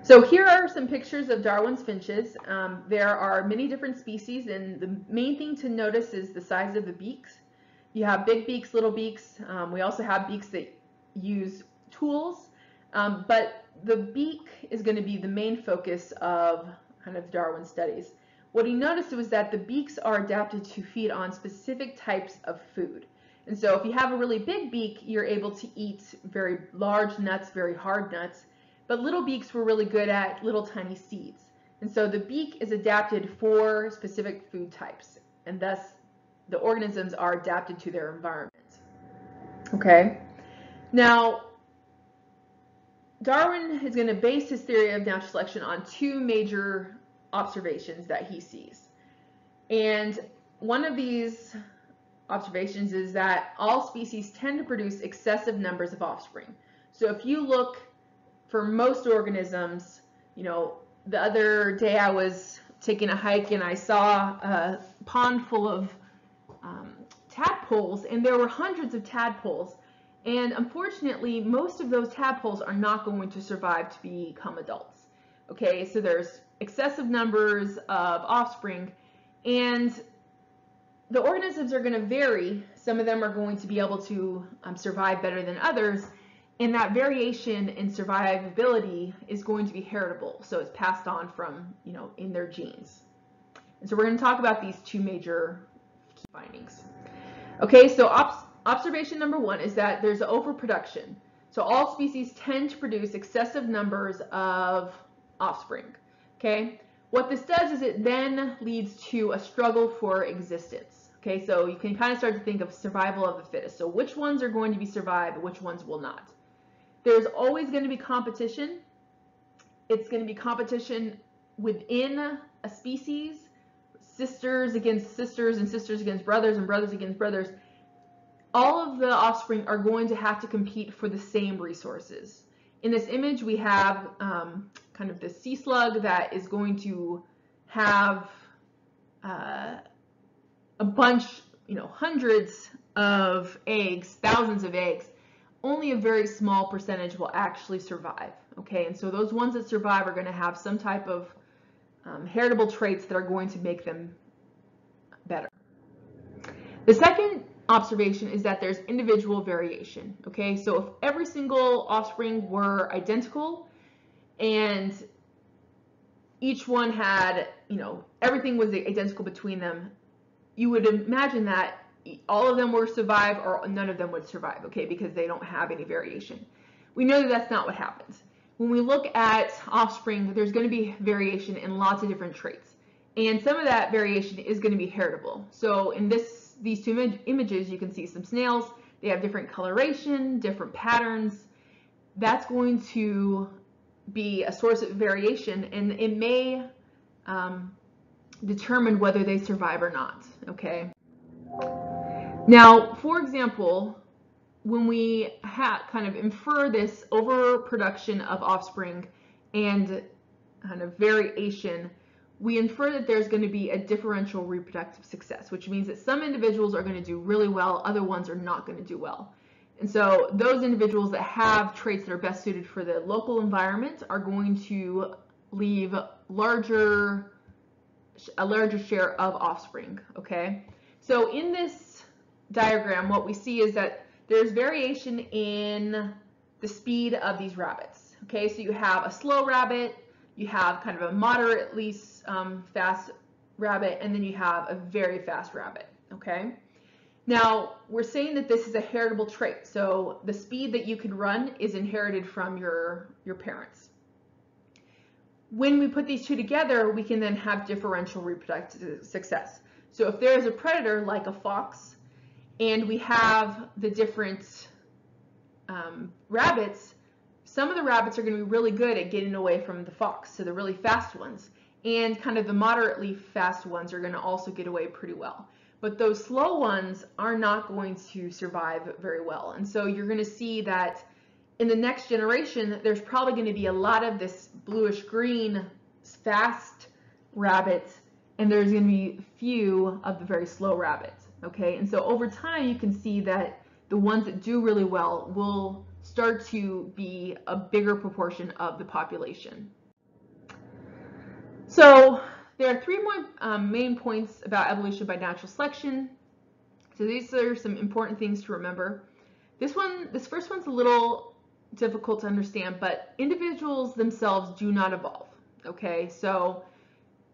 So here are some pictures of Darwin's finches. Um, there are many different species, and the main thing to notice is the size of the beaks. You have big beaks, little beaks. Um, we also have beaks that use tools, um, but the beak is going to be the main focus of kind of Darwin studies. What he noticed was that the beaks are adapted to feed on specific types of food. And so if you have a really big beak, you're able to eat very large nuts, very hard nuts. But little beaks were really good at little tiny seeds. And so the beak is adapted for specific food types, and thus the organisms are adapted to their environment. Okay, now Darwin is going to base his theory of natural selection on two major observations that he sees. And one of these observations is that all species tend to produce excessive numbers of offspring. So if you look for most organisms, you know, the other day I was taking a hike and I saw a pond full of um, tadpoles and there were hundreds of tadpoles And unfortunately, most of those tadpoles are not going to survive to become adults. Okay, so there's excessive numbers of offspring, and the organisms are going to vary. Some of them are going to be able to um, survive better than others, and that variation in survivability is going to be heritable. So it's passed on from, you know, in their genes. And so we're going to talk about these two major key findings. Okay, so observation number one is that there's overproduction. So all species tend to produce excessive numbers of offspring. Okay, what this does is it then leads to a struggle for existence. Okay, so you can kind of start to think of survival of the fittest. So which ones are going to be survived, which ones will not. There's always going to be competition. It's going to be competition within a species, sisters against sisters and sisters against brothers and brothers against brothers. All of the offspring are going to have to compete for the same resources. In this image, we have um, kind of the sea slug that is going to have uh, a bunch, you know, hundreds of eggs, thousands of eggs. Only a very small percentage will actually survive. Okay, and so those ones that survive are going to have some type of um, heritable traits that are going to make them better. The second observation is that there's individual variation. Okay, so if every single offspring were identical, and each one had, you know, everything was identical between them, you would imagine that all of them would survive or none of them would survive, okay, because they don't have any variation. We know that that's not what happens. When we look at offspring, there's going to be variation in lots of different traits. And some of that variation is going to be heritable. So in this, these two Im images, you can see some snails. They have different coloration, different patterns. That's going to be a source of variation and it may um, determine whether they survive or not, okay? Now, for example, when we kind of infer this overproduction of offspring and kind of variation, we infer that there's going to be a differential reproductive success, which means that some individuals are going to do really well, other ones are not going to do well. And so those individuals that have traits that are best suited for the local environment are going to leave larger, a larger share of offspring, okay? So in this diagram, what we see is that there's variation in the speed of these rabbits, okay? So you have a slow rabbit, you have kind of a moderately um, fast rabbit, and then you have a very fast rabbit, okay? Now, we're saying that this is a heritable trait. So the speed that you can run is inherited from your, your parents. When we put these two together, we can then have differential reproductive success. So if there is a predator like a fox, and we have the different um, rabbits, some of the rabbits are going to be really good at getting away from the fox, so the really fast ones. And kind of the moderately fast ones are going to also get away pretty well but those slow ones are not going to survive very well. And so you're going to see that in the next generation, there's probably going to be a lot of this bluish green fast rabbits, and there's going to be few of the very slow rabbits. Okay, and so over time, you can see that the ones that do really well will start to be a bigger proportion of the population. So there are three more um, main points about evolution by natural selection. So these are some important things to remember. This one, this first one's a little difficult to understand, but individuals themselves do not evolve. Okay, so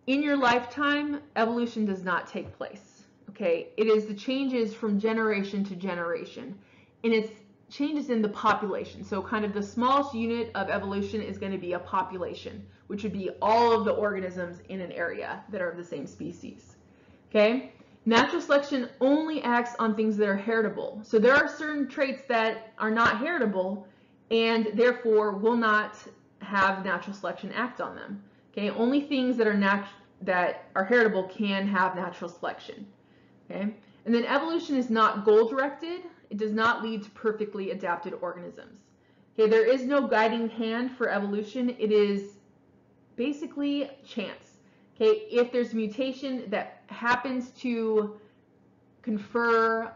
in your lifetime, evolution does not take place. Okay, it is the changes from generation to generation, and it's changes in the population. So kind of the smallest unit of evolution is going to be a population, which would be all of the organisms in an area that are of the same species. Okay? Natural selection only acts on things that are heritable. So there are certain traits that are not heritable and therefore will not have natural selection act on them. Okay? Only things that are that are heritable can have natural selection. Okay? And then evolution is not goal directed it does not lead to perfectly adapted organisms. Okay, there is no guiding hand for evolution. It is basically chance. Okay, if there's a mutation that happens to confer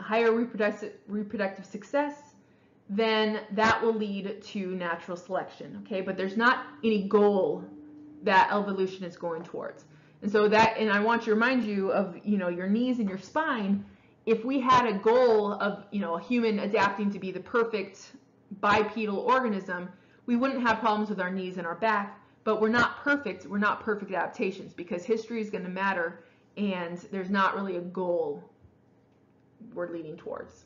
higher reproductive, reproductive success, then that will lead to natural selection, okay? But there's not any goal that evolution is going towards. And so that, and I want to remind you of, you know, your knees and your spine. If we had a goal of, you know, a human adapting to be the perfect bipedal organism, we wouldn't have problems with our knees and our back, but we're not perfect. We're not perfect adaptations because history is going to matter and there's not really a goal we're leading towards.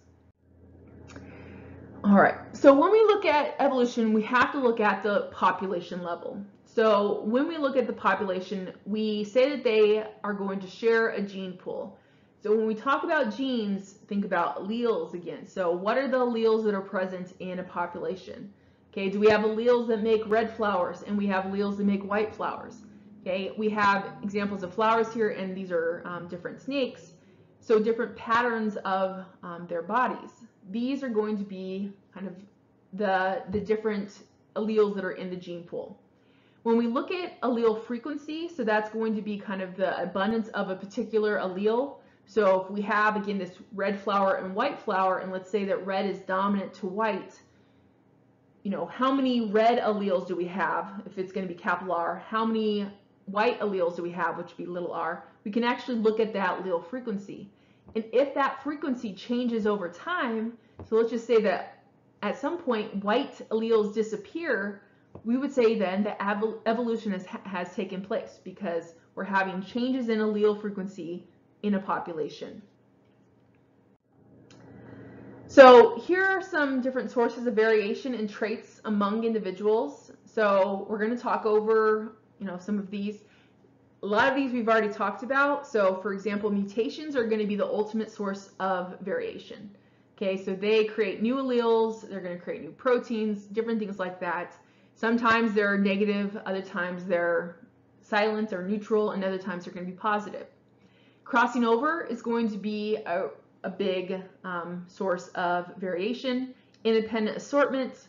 All right, so when we look at evolution, we have to look at the population level. So when we look at the population, we say that they are going to share a gene pool. So when we talk about genes, think about alleles again. So what are the alleles that are present in a population? Okay, do we have alleles that make red flowers and we have alleles that make white flowers? Okay, we have examples of flowers here and these are um, different snakes. So different patterns of um, their bodies. These are going to be kind of the, the different alleles that are in the gene pool. When we look at allele frequency, so that's going to be kind of the abundance of a particular allele. So if we have, again, this red flower and white flower, and let's say that red is dominant to white, you know, how many red alleles do we have, if it's going to be capital R? How many white alleles do we have, which would be little r? We can actually look at that allele frequency. And if that frequency changes over time, so let's just say that at some point white alleles disappear, we would say then that evolution has, has taken place because we're having changes in allele frequency in a population. So here are some different sources of variation in traits among individuals. So we're going to talk over, you know, some of these. A lot of these we've already talked about. So for example, mutations are going to be the ultimate source of variation. Okay, so they create new alleles, they're going to create new proteins, different things like that. Sometimes they're negative, other times they're silent or neutral, and other times they're going to be positive. Crossing over is going to be a, a big um, source of variation. Independent assortment,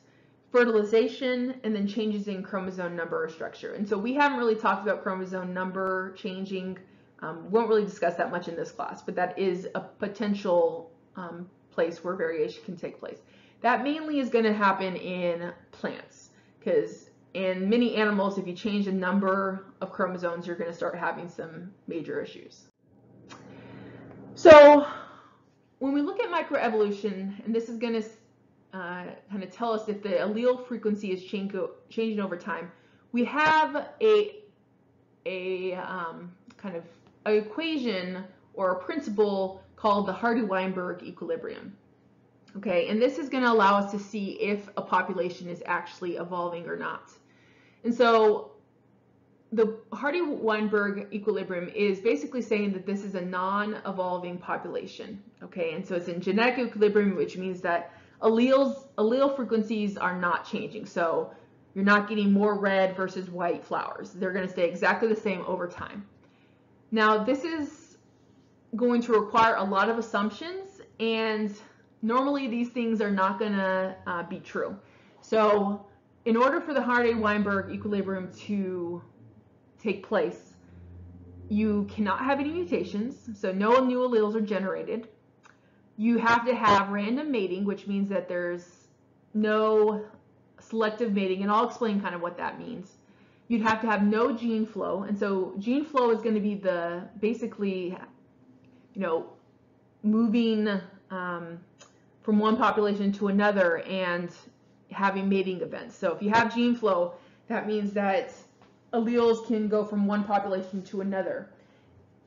fertilization, and then changes in chromosome number or structure. And so we haven't really talked about chromosome number changing. Um, won't really discuss that much in this class, but that is a potential um, place where variation can take place. That mainly is going to happen in plants because in many animals, if you change the number of chromosomes, you're going to start having some major issues. So when we look at microevolution, and this is going to uh, kind of tell us if the allele frequency is changing over time, we have a, a um, kind of equation or a principle called the Hardy-Weinberg equilibrium. Okay, and this is going to allow us to see if a population is actually evolving or not. And so the Hardy-Weinberg equilibrium is basically saying that this is a non-evolving population. Okay, and so it's in genetic equilibrium, which means that alleles, allele frequencies are not changing. So you're not getting more red versus white flowers. They're going to stay exactly the same over time. Now, this is going to require a lot of assumptions, and normally these things are not going to uh, be true. So in order for the Hardy-Weinberg equilibrium to take place, you cannot have any mutations, so no new alleles are generated. You have to have random mating, which means that there's no selective mating, and I'll explain kind of what that means. You'd have to have no gene flow, and so gene flow is going to be the basically, you know, moving um, from one population to another and having mating events. So if you have gene flow, that means that alleles can go from one population to another.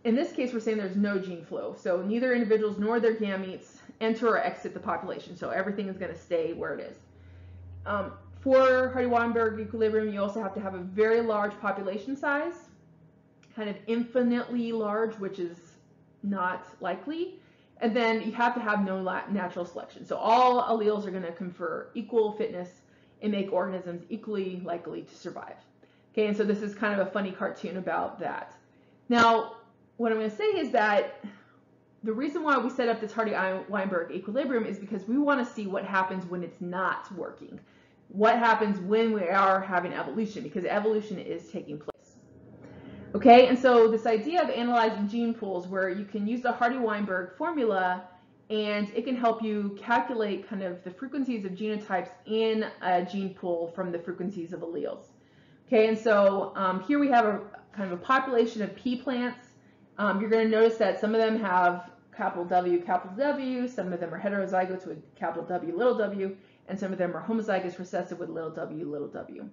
In this case, we're saying there's no gene flow. So neither individuals nor their gametes enter or exit the population. So everything is going to stay where it is. Um, for Hardy-Weinberg equilibrium, you also have to have a very large population size, kind of infinitely large, which is not likely. And then you have to have no natural selection. So all alleles are going to confer equal fitness and make organisms equally likely to survive. Okay, and so this is kind of a funny cartoon about that. Now, what I'm going to say is that the reason why we set up this Hardy-Weinberg equilibrium is because we want to see what happens when it's not working. What happens when we are having evolution, because evolution is taking place. Okay, and so this idea of analyzing gene pools where you can use the Hardy-Weinberg formula and it can help you calculate kind of the frequencies of genotypes in a gene pool from the frequencies of alleles. Okay, and so um, here we have a kind of a population of pea plants. Um, you're going to notice that some of them have capital W, capital W, some of them are heterozygous with capital W, little w, and some of them are homozygous recessive with little w, little w.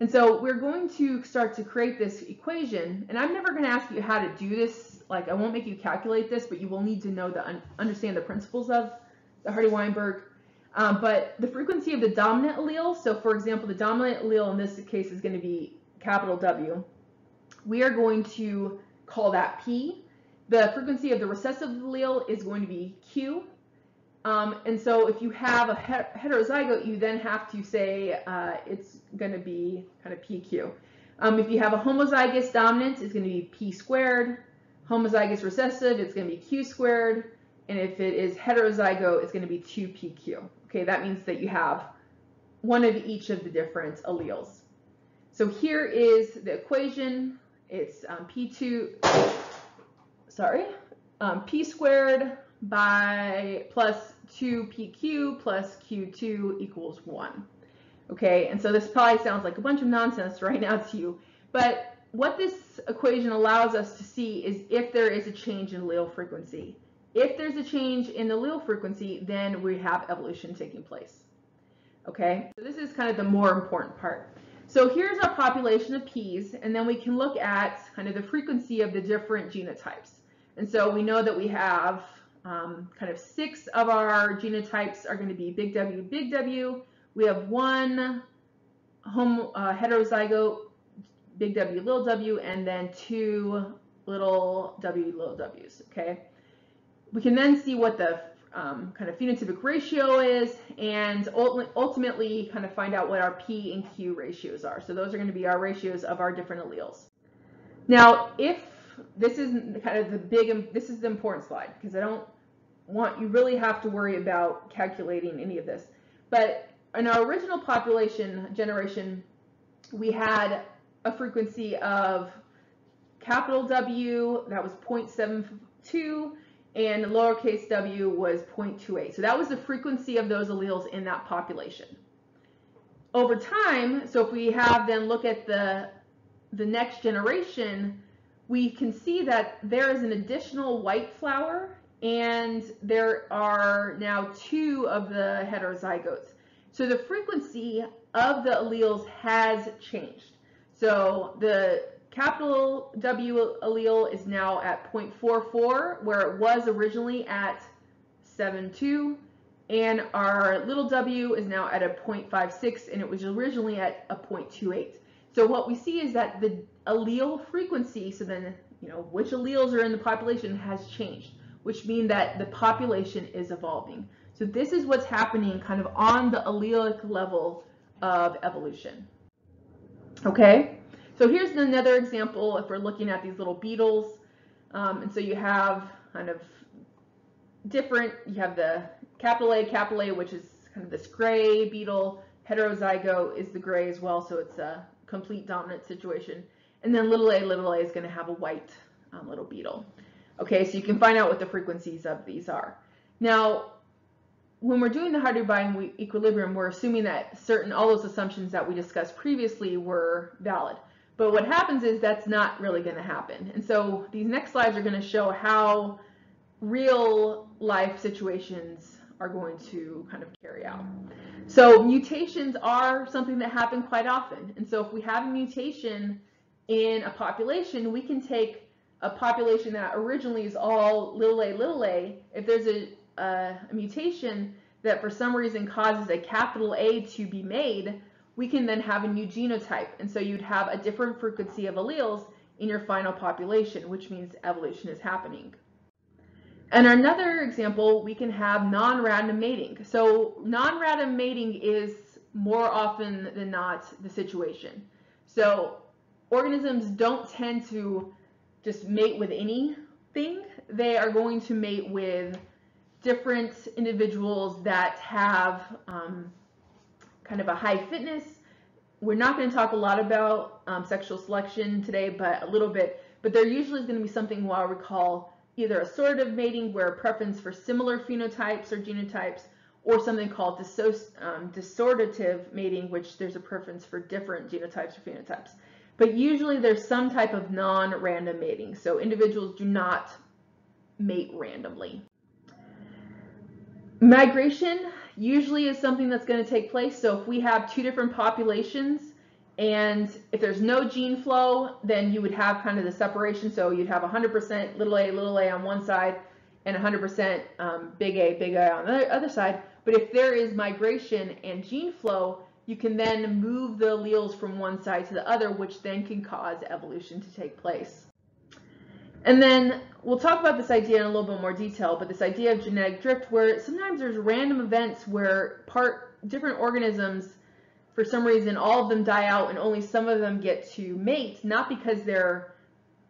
And so we're going to start to create this equation, and I'm never going to ask you how to do this, like I won't make you calculate this, but you will need to know the understand the principles of the Hardy-Weinberg. Um, but the frequency of the dominant allele, so for example, the dominant allele in this case is going to be capital W. We are going to call that P. The frequency of the recessive allele is going to be Q, um, and so if you have a heterozygote, you then have to say uh, it's going to be kind of PQ. Um, if you have a homozygous dominant, it's going to be P squared. Homozygous recessive, it's going to be Q squared. And if it is heterozygote, it's going to be 2PQ. Okay, that means that you have one of each of the different alleles. So here is the equation. It's um, P2, sorry, um, P squared by plus 2pq plus q2 equals 1. Okay, and so this probably sounds like a bunch of nonsense right now to you, but what this equation allows us to see is if there is a change in allele frequency. If there's a change in the allele frequency, then we have evolution taking place. Okay, so this is kind of the more important part. So here's our population of peas, and then we can look at kind of the frequency of the different genotypes. And so we know that we have um, kind of six of our genotypes are going to be big W, big W. We have one homo, uh, heterozygote, big W, little w, and then two little w, little w's, okay? We can then see what the um, kind of phenotypic ratio is and ultimately kind of find out what our P and Q ratios are. So those are going to be our ratios of our different alleles. Now, if this is kind of the big, this is the important slide because I don't want, you really have to worry about calculating any of this. But in our original population generation, we had a frequency of capital W, that was 0.72, and lowercase w was 0.28. So that was the frequency of those alleles in that population. Over time, so if we have then look at the, the next generation, we can see that there is an additional white flower and there are now two of the heterozygotes. So the frequency of the alleles has changed. So the capital W allele is now at 0.44, where it was originally at 7.2, and our little w is now at a 0.56, and it was originally at a 0.28. So what we see is that the allele frequency, so then, you know, which alleles are in the population has changed, which mean that the population is evolving. So this is what's happening kind of on the allelic level of evolution. Okay, so here's another example if we're looking at these little beetles. Um, and so you have kind of different, you have the capital A, capital A, which is kind of this gray beetle. Heterozygote is the gray as well, so it's a complete dominant situation. And then little a, little a is going to have a white um, little beetle. Okay, so you can find out what the frequencies of these are. Now, when we're doing the Hardy-Weinberg equilibrium, we're assuming that certain, all those assumptions that we discussed previously were valid. But what happens is that's not really going to happen. And so these next slides are going to show how real life situations are going to kind of carry out. So mutations are something that happen quite often. And so if we have a mutation in a population, we can take a population that originally is all little a, little a, if there's a, a, mutation that for some reason causes a capital A to be made, we can then have a new genotype. And so you'd have a different frequency of alleles in your final population, which means evolution is happening. And another example, we can have non-random mating. So non-random mating is more often than not the situation. So organisms don't tend to just mate with anything. They are going to mate with different individuals that have um, kind of a high fitness. We're not going to talk a lot about um, sexual selection today, but a little bit. But there usually is going to be something what we call either assortative mating, where a preference for similar phenotypes or genotypes, or something called um, dissortative mating, which there's a preference for different genotypes or phenotypes. But usually there's some type of non-random mating, so individuals do not mate randomly. Migration usually is something that's going to take place. So if we have two different populations and if there's no gene flow, then you would have kind of the separation. So you'd have 100% little a, little a on one side and 100% um, big A, big A on the other side. But if there is migration and gene flow, you can then move the alleles from one side to the other, which then can cause evolution to take place. And then we'll talk about this idea in a little bit more detail, but this idea of genetic drift where sometimes there's random events where part different organisms, for some reason, all of them die out and only some of them get to mate, not because they're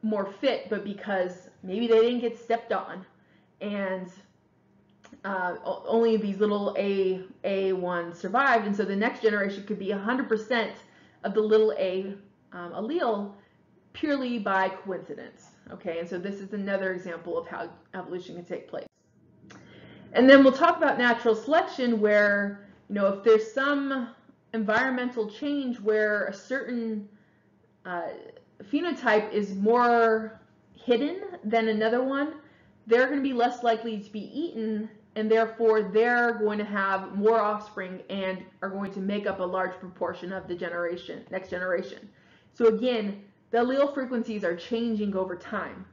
more fit, but because maybe they didn't get stepped on. And uh, only these little A, A1 survived, and so the next generation could be 100% of the little A um, allele purely by coincidence. Okay, and so this is another example of how evolution can take place. And then we'll talk about natural selection where, you know, if there's some environmental change where a certain uh, phenotype is more hidden than another one, they're going to be less likely to be eaten and therefore they're going to have more offspring and are going to make up a large proportion of the generation, next generation. So again, the allele frequencies are changing over time.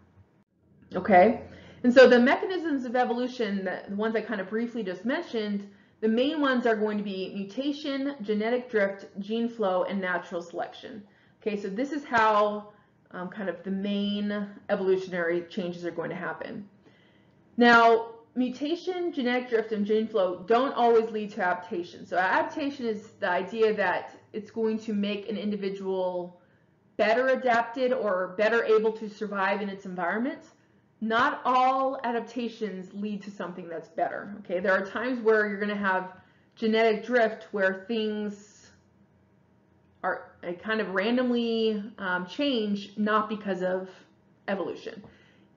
Okay? And so the mechanisms of evolution, the ones I kind of briefly just mentioned, the main ones are going to be mutation, genetic drift, gene flow, and natural selection. Okay, so this is how um, kind of the main evolutionary changes are going to happen. Now, mutation, genetic drift, and gene flow don't always lead to adaptation. So adaptation is the idea that it's going to make an individual better adapted or better able to survive in its environment. Not all adaptations lead to something that's better. Okay, there are times where you're going to have genetic drift where things are kind of randomly um, change, not because of evolution.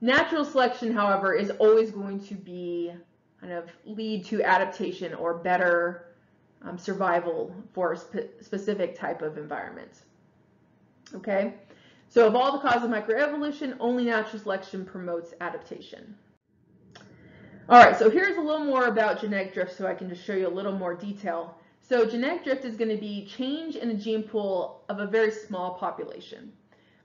Natural selection, however, is always going to be kind of lead to adaptation or better um, survival for a spe specific type of environment. Okay, so of all the causes of microevolution, only natural selection promotes adaptation. All right, so here's a little more about genetic drift so I can just show you a little more detail. So genetic drift is going to be change in a gene pool of a very small population.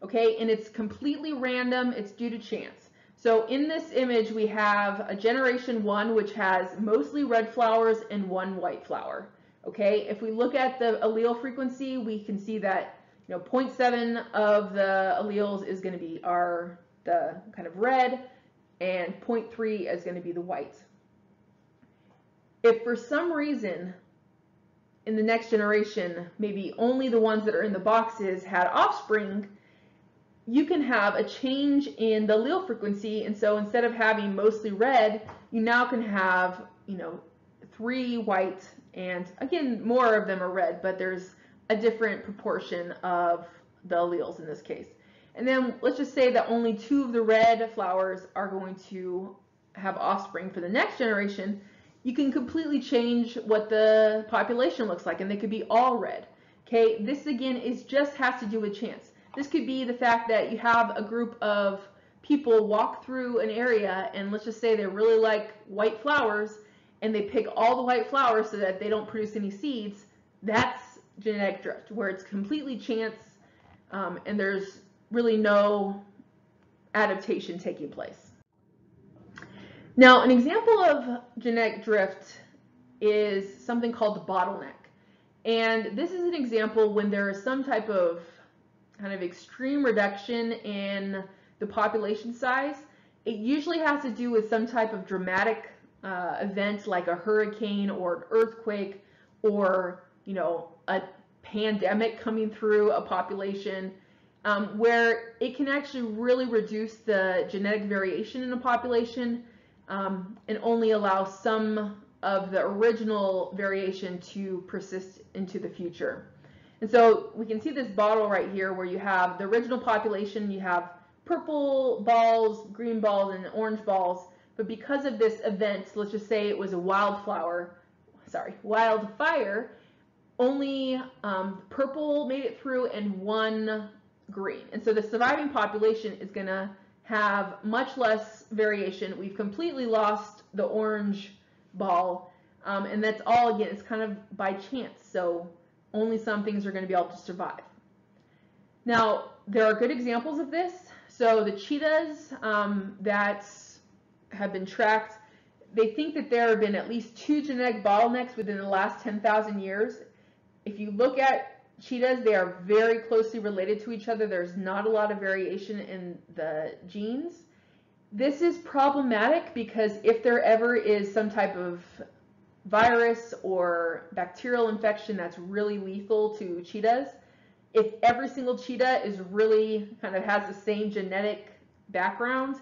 Okay, and it's completely random, it's due to chance. So in this image, we have a generation one, which has mostly red flowers and one white flower. Okay, if we look at the allele frequency, we can see that you know 0.7 of the alleles is going to be our the kind of red, and 0.3 is going to be the white. If for some reason in the next generation, maybe only the ones that are in the boxes had offspring, you can have a change in the allele frequency. And so instead of having mostly red, you now can have, you know, three white and again, more of them are red, but there's a different proportion of the alleles in this case. And then let's just say that only two of the red flowers are going to have offspring for the next generation. You can completely change what the population looks like and they could be all red. Okay, this again is just has to do with chance. This could be the fact that you have a group of people walk through an area and let's just say they really like white flowers and they pick all the white flowers so that they don't produce any seeds. That's genetic drift where it's completely chance um, and there's really no adaptation taking place. Now, an example of genetic drift is something called the bottleneck. And this is an example when there is some type of kind of extreme reduction in the population size, it usually has to do with some type of dramatic uh, event like a hurricane or an earthquake or, you know, a pandemic coming through a population um, where it can actually really reduce the genetic variation in a population um, and only allow some of the original variation to persist into the future. And so we can see this bottle right here where you have the original population, you have purple balls, green balls, and orange balls. But because of this event, let's just say it was a wildflower, sorry, wildfire, only um, purple made it through and one green. And so the surviving population is going to have much less variation. We've completely lost the orange ball, um, and that's all, again, it's kind of by chance. So only some things are going to be able to survive. Now, there are good examples of this. So the cheetahs um, that have been tracked, they think that there have been at least two genetic bottlenecks within the last 10,000 years. If you look at cheetahs, they are very closely related to each other. There's not a lot of variation in the genes. This is problematic because if there ever is some type of virus or bacterial infection that's really lethal to cheetahs, if every single cheetah is really kind of has the same genetic background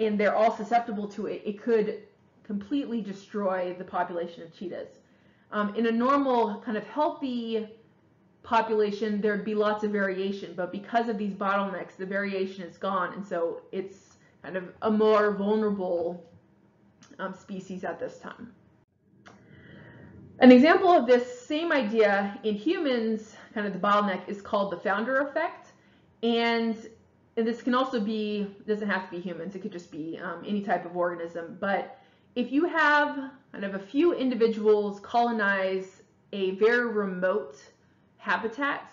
and they're all susceptible to it, it could completely destroy the population of cheetahs. Um, in a normal kind of healthy population, there'd be lots of variation, but because of these bottlenecks, the variation is gone, and so it's kind of a more vulnerable um, species at this time. An example of this same idea in humans, kind of the bottleneck, is called the founder effect. And, and this can also be, doesn't have to be humans, it could just be um, any type of organism. But if you have kind of a few individuals colonize a very remote habitat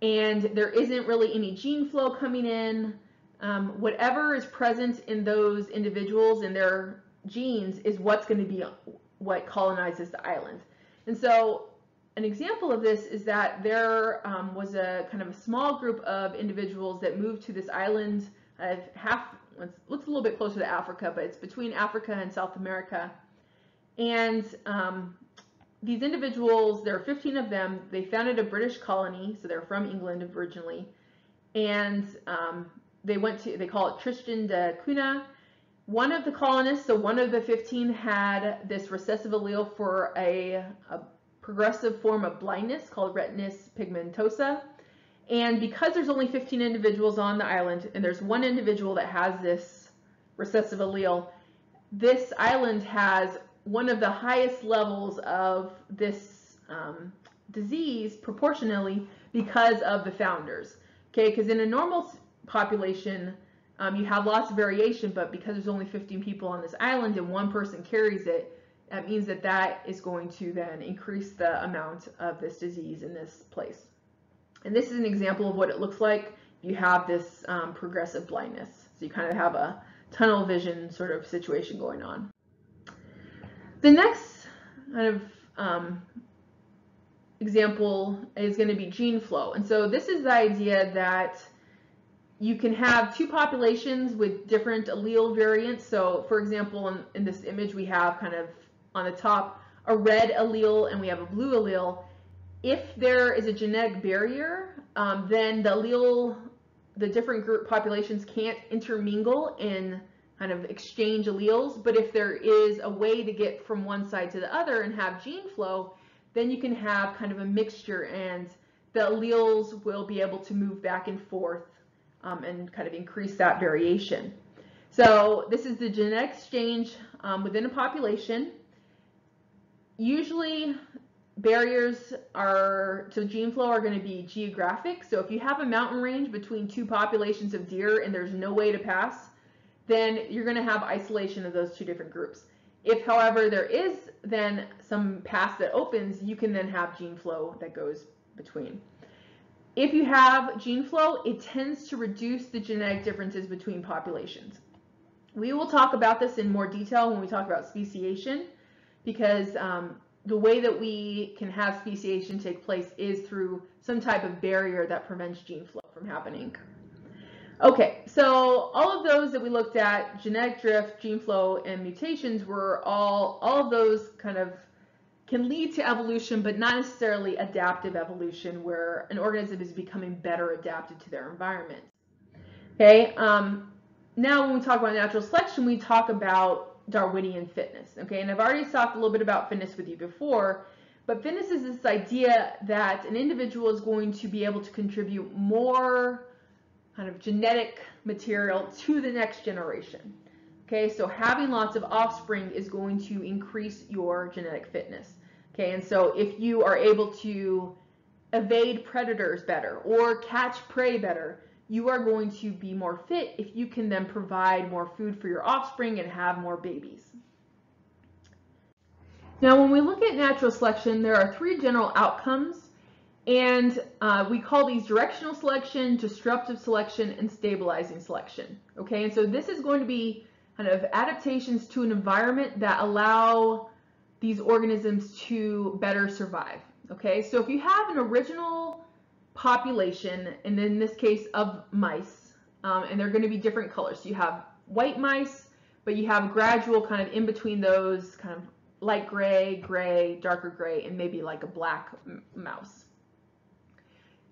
and there isn't really any gene flow coming in, um, whatever is present in those individuals and their genes is what's going to be what colonizes the island. And so an example of this is that there um, was a kind of a small group of individuals that moved to this island uh, half, looks a little bit closer to Africa, but it's between Africa and South America. And um, these individuals, there are 15 of them, they founded a British colony, so they're from England originally, and um, they went to, they call it Tristan da Cunha. One of the colonists, so one of the 15 had this recessive allele for a, a progressive form of blindness called retinitis pigmentosa. And because there's only 15 individuals on the island and there's one individual that has this recessive allele, this island has one of the highest levels of this um, disease proportionally because of the founders. Okay, because in a normal population, um, you have lots of variation, but because there's only 15 people on this island and one person carries it, that means that that is going to then increase the amount of this disease in this place. And this is an example of what it looks like you have this um, progressive blindness. So you kind of have a tunnel vision sort of situation going on. The next kind of um, example is going to be gene flow. And so this is the idea that you can have two populations with different allele variants. So for example, in, in, this image, we have kind of on the top a red allele and we have a blue allele. If there is a genetic barrier, um, then the allele, the different group populations can't intermingle in kind of exchange alleles. But if there is a way to get from one side to the other and have gene flow, then you can have kind of a mixture and the alleles will be able to move back and forth um, and kind of increase that variation. So this is the genetic exchange um, within a population. Usually barriers are to gene flow are going to be geographic. So if you have a mountain range between two populations of deer and there's no way to pass, then you're going to have isolation of those two different groups. If, however, there is then some pass that opens, you can then have gene flow that goes between. If you have gene flow, it tends to reduce the genetic differences between populations. We will talk about this in more detail when we talk about speciation because um, the way that we can have speciation take place is through some type of barrier that prevents gene flow from happening. Okay, so all of those that we looked at, genetic drift, gene flow, and mutations were all, all of those kind of can lead to evolution, but not necessarily adaptive evolution, where an organism is becoming better adapted to their environment. Okay, um, now when we talk about natural selection, we talk about Darwinian fitness. Okay, and I've already talked a little bit about fitness with you before, but fitness is this idea that an individual is going to be able to contribute more kind of genetic material to the next generation. Okay, so having lots of offspring is going to increase your genetic fitness. Okay, and so if you are able to evade predators better or catch prey better, you are going to be more fit if you can then provide more food for your offspring and have more babies. Now, when we look at natural selection, there are three general outcomes, and uh, we call these directional selection, disruptive selection, and stabilizing selection. Okay, and so this is going to be kind of adaptations to an environment that allow these organisms to better survive. Okay, so if you have an original population, and in this case of mice, um, and they're going to be different colors. So you have white mice, but you have gradual kind of in between those kind of light gray, gray, darker gray, and maybe like a black mouse.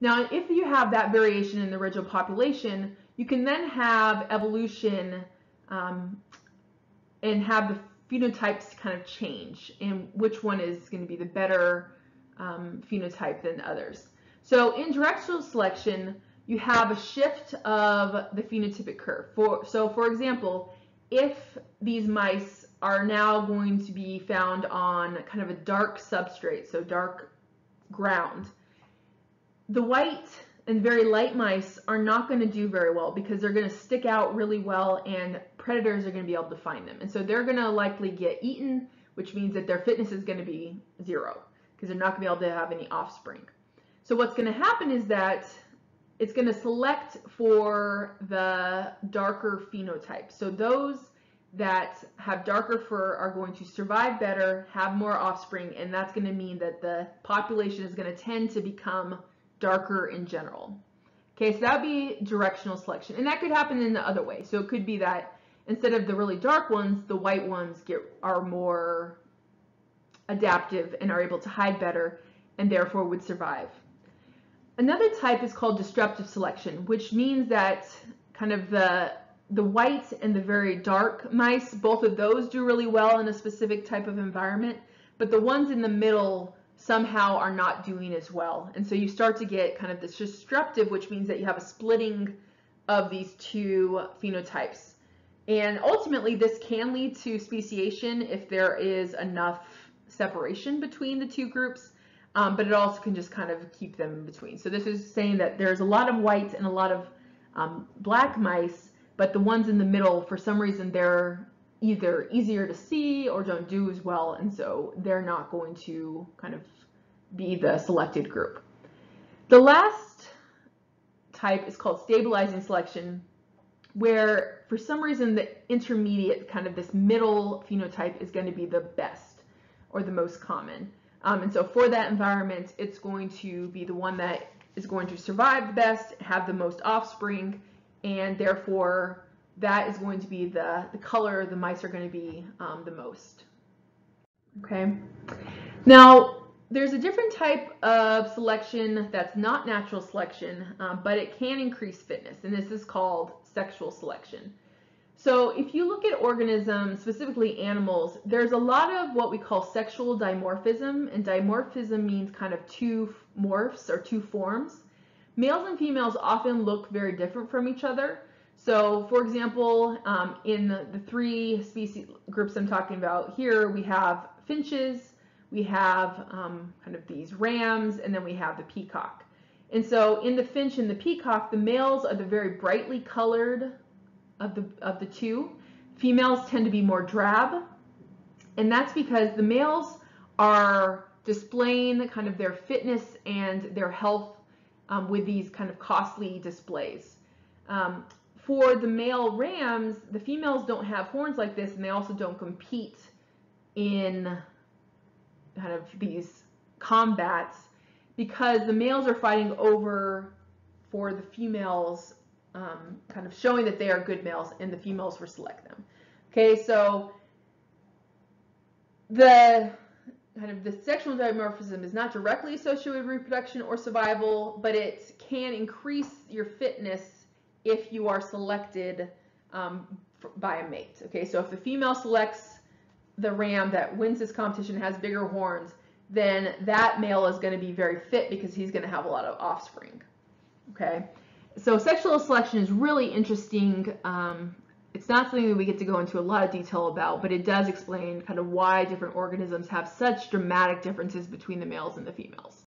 Now, if you have that variation in the original population, you can then have evolution um, and have the phenotypes kind of change and which one is going to be the better um, phenotype than others. So in directional selection, you have a shift of the phenotypic curve. For, so for example, if these mice are now going to be found on kind of a dark substrate, so dark ground, the white and very light mice are not going to do very well because they're going to stick out really well and predators are going to be able to find them. And so they're going to likely get eaten, which means that their fitness is going to be zero because they're not going to be able to have any offspring. So what's going to happen is that it's going to select for the darker phenotype. So those that have darker fur are going to survive better, have more offspring, and that's going to mean that the population is going to tend to become darker in general. Okay, so that would be directional selection. And that could happen in the other way. So it could be that instead of the really dark ones, the white ones get are more adaptive and are able to hide better and therefore would survive. Another type is called disruptive selection, which means that kind of the the white and the very dark mice, both of those do really well in a specific type of environment, but the ones in the middle somehow are not doing as well. And so you start to get kind of this disruptive, which means that you have a splitting of these two phenotypes. And ultimately, this can lead to speciation if there is enough separation between the two groups, um, but it also can just kind of keep them in between. So this is saying that there's a lot of white and a lot of um, black mice, but the ones in the middle, for some reason, they're either easier to see or don't do as well, and so they're not going to kind of be the selected group. The last type is called stabilizing selection, where for some reason the intermediate, kind of this middle phenotype is going to be the best or the most common. Um, and so for that environment, it's going to be the one that is going to survive the best, have the most offspring, and therefore that is going to be the, the color the mice are going to be um, the most. Okay. Now, there's a different type of selection that's not natural selection, um, but it can increase fitness, and this is called sexual selection. So if you look at organisms, specifically animals, there's a lot of what we call sexual dimorphism, and dimorphism means kind of two morphs or two forms. Males and females often look very different from each other. So for example, um, in the, three species groups I'm talking about here, we have finches, we have um, kind of these rams, and then we have the peacock. And so in the finch and the peacock, the males are the very brightly colored of the, of the two. Females tend to be more drab, and that's because the males are displaying kind of their fitness and their health um, with these kind of costly displays. Um, for the male rams, the females don't have horns like this, and they also don't compete in kind of these combats because the males are fighting over for the females um, kind of showing that they are good males and the females will select them. Okay, so the kind of the sexual dimorphism is not directly associated with reproduction or survival, but it can increase your fitness if you are selected um, by a mate. Okay, so if the female selects the ram that wins this competition has bigger horns, then that male is going to be very fit because he's going to have a lot of offspring. Okay. so sexual selection is really interesting. Um, it's not something that we get to go into a lot of detail about, but it does explain kind of why different organisms have such dramatic differences between the males and the females.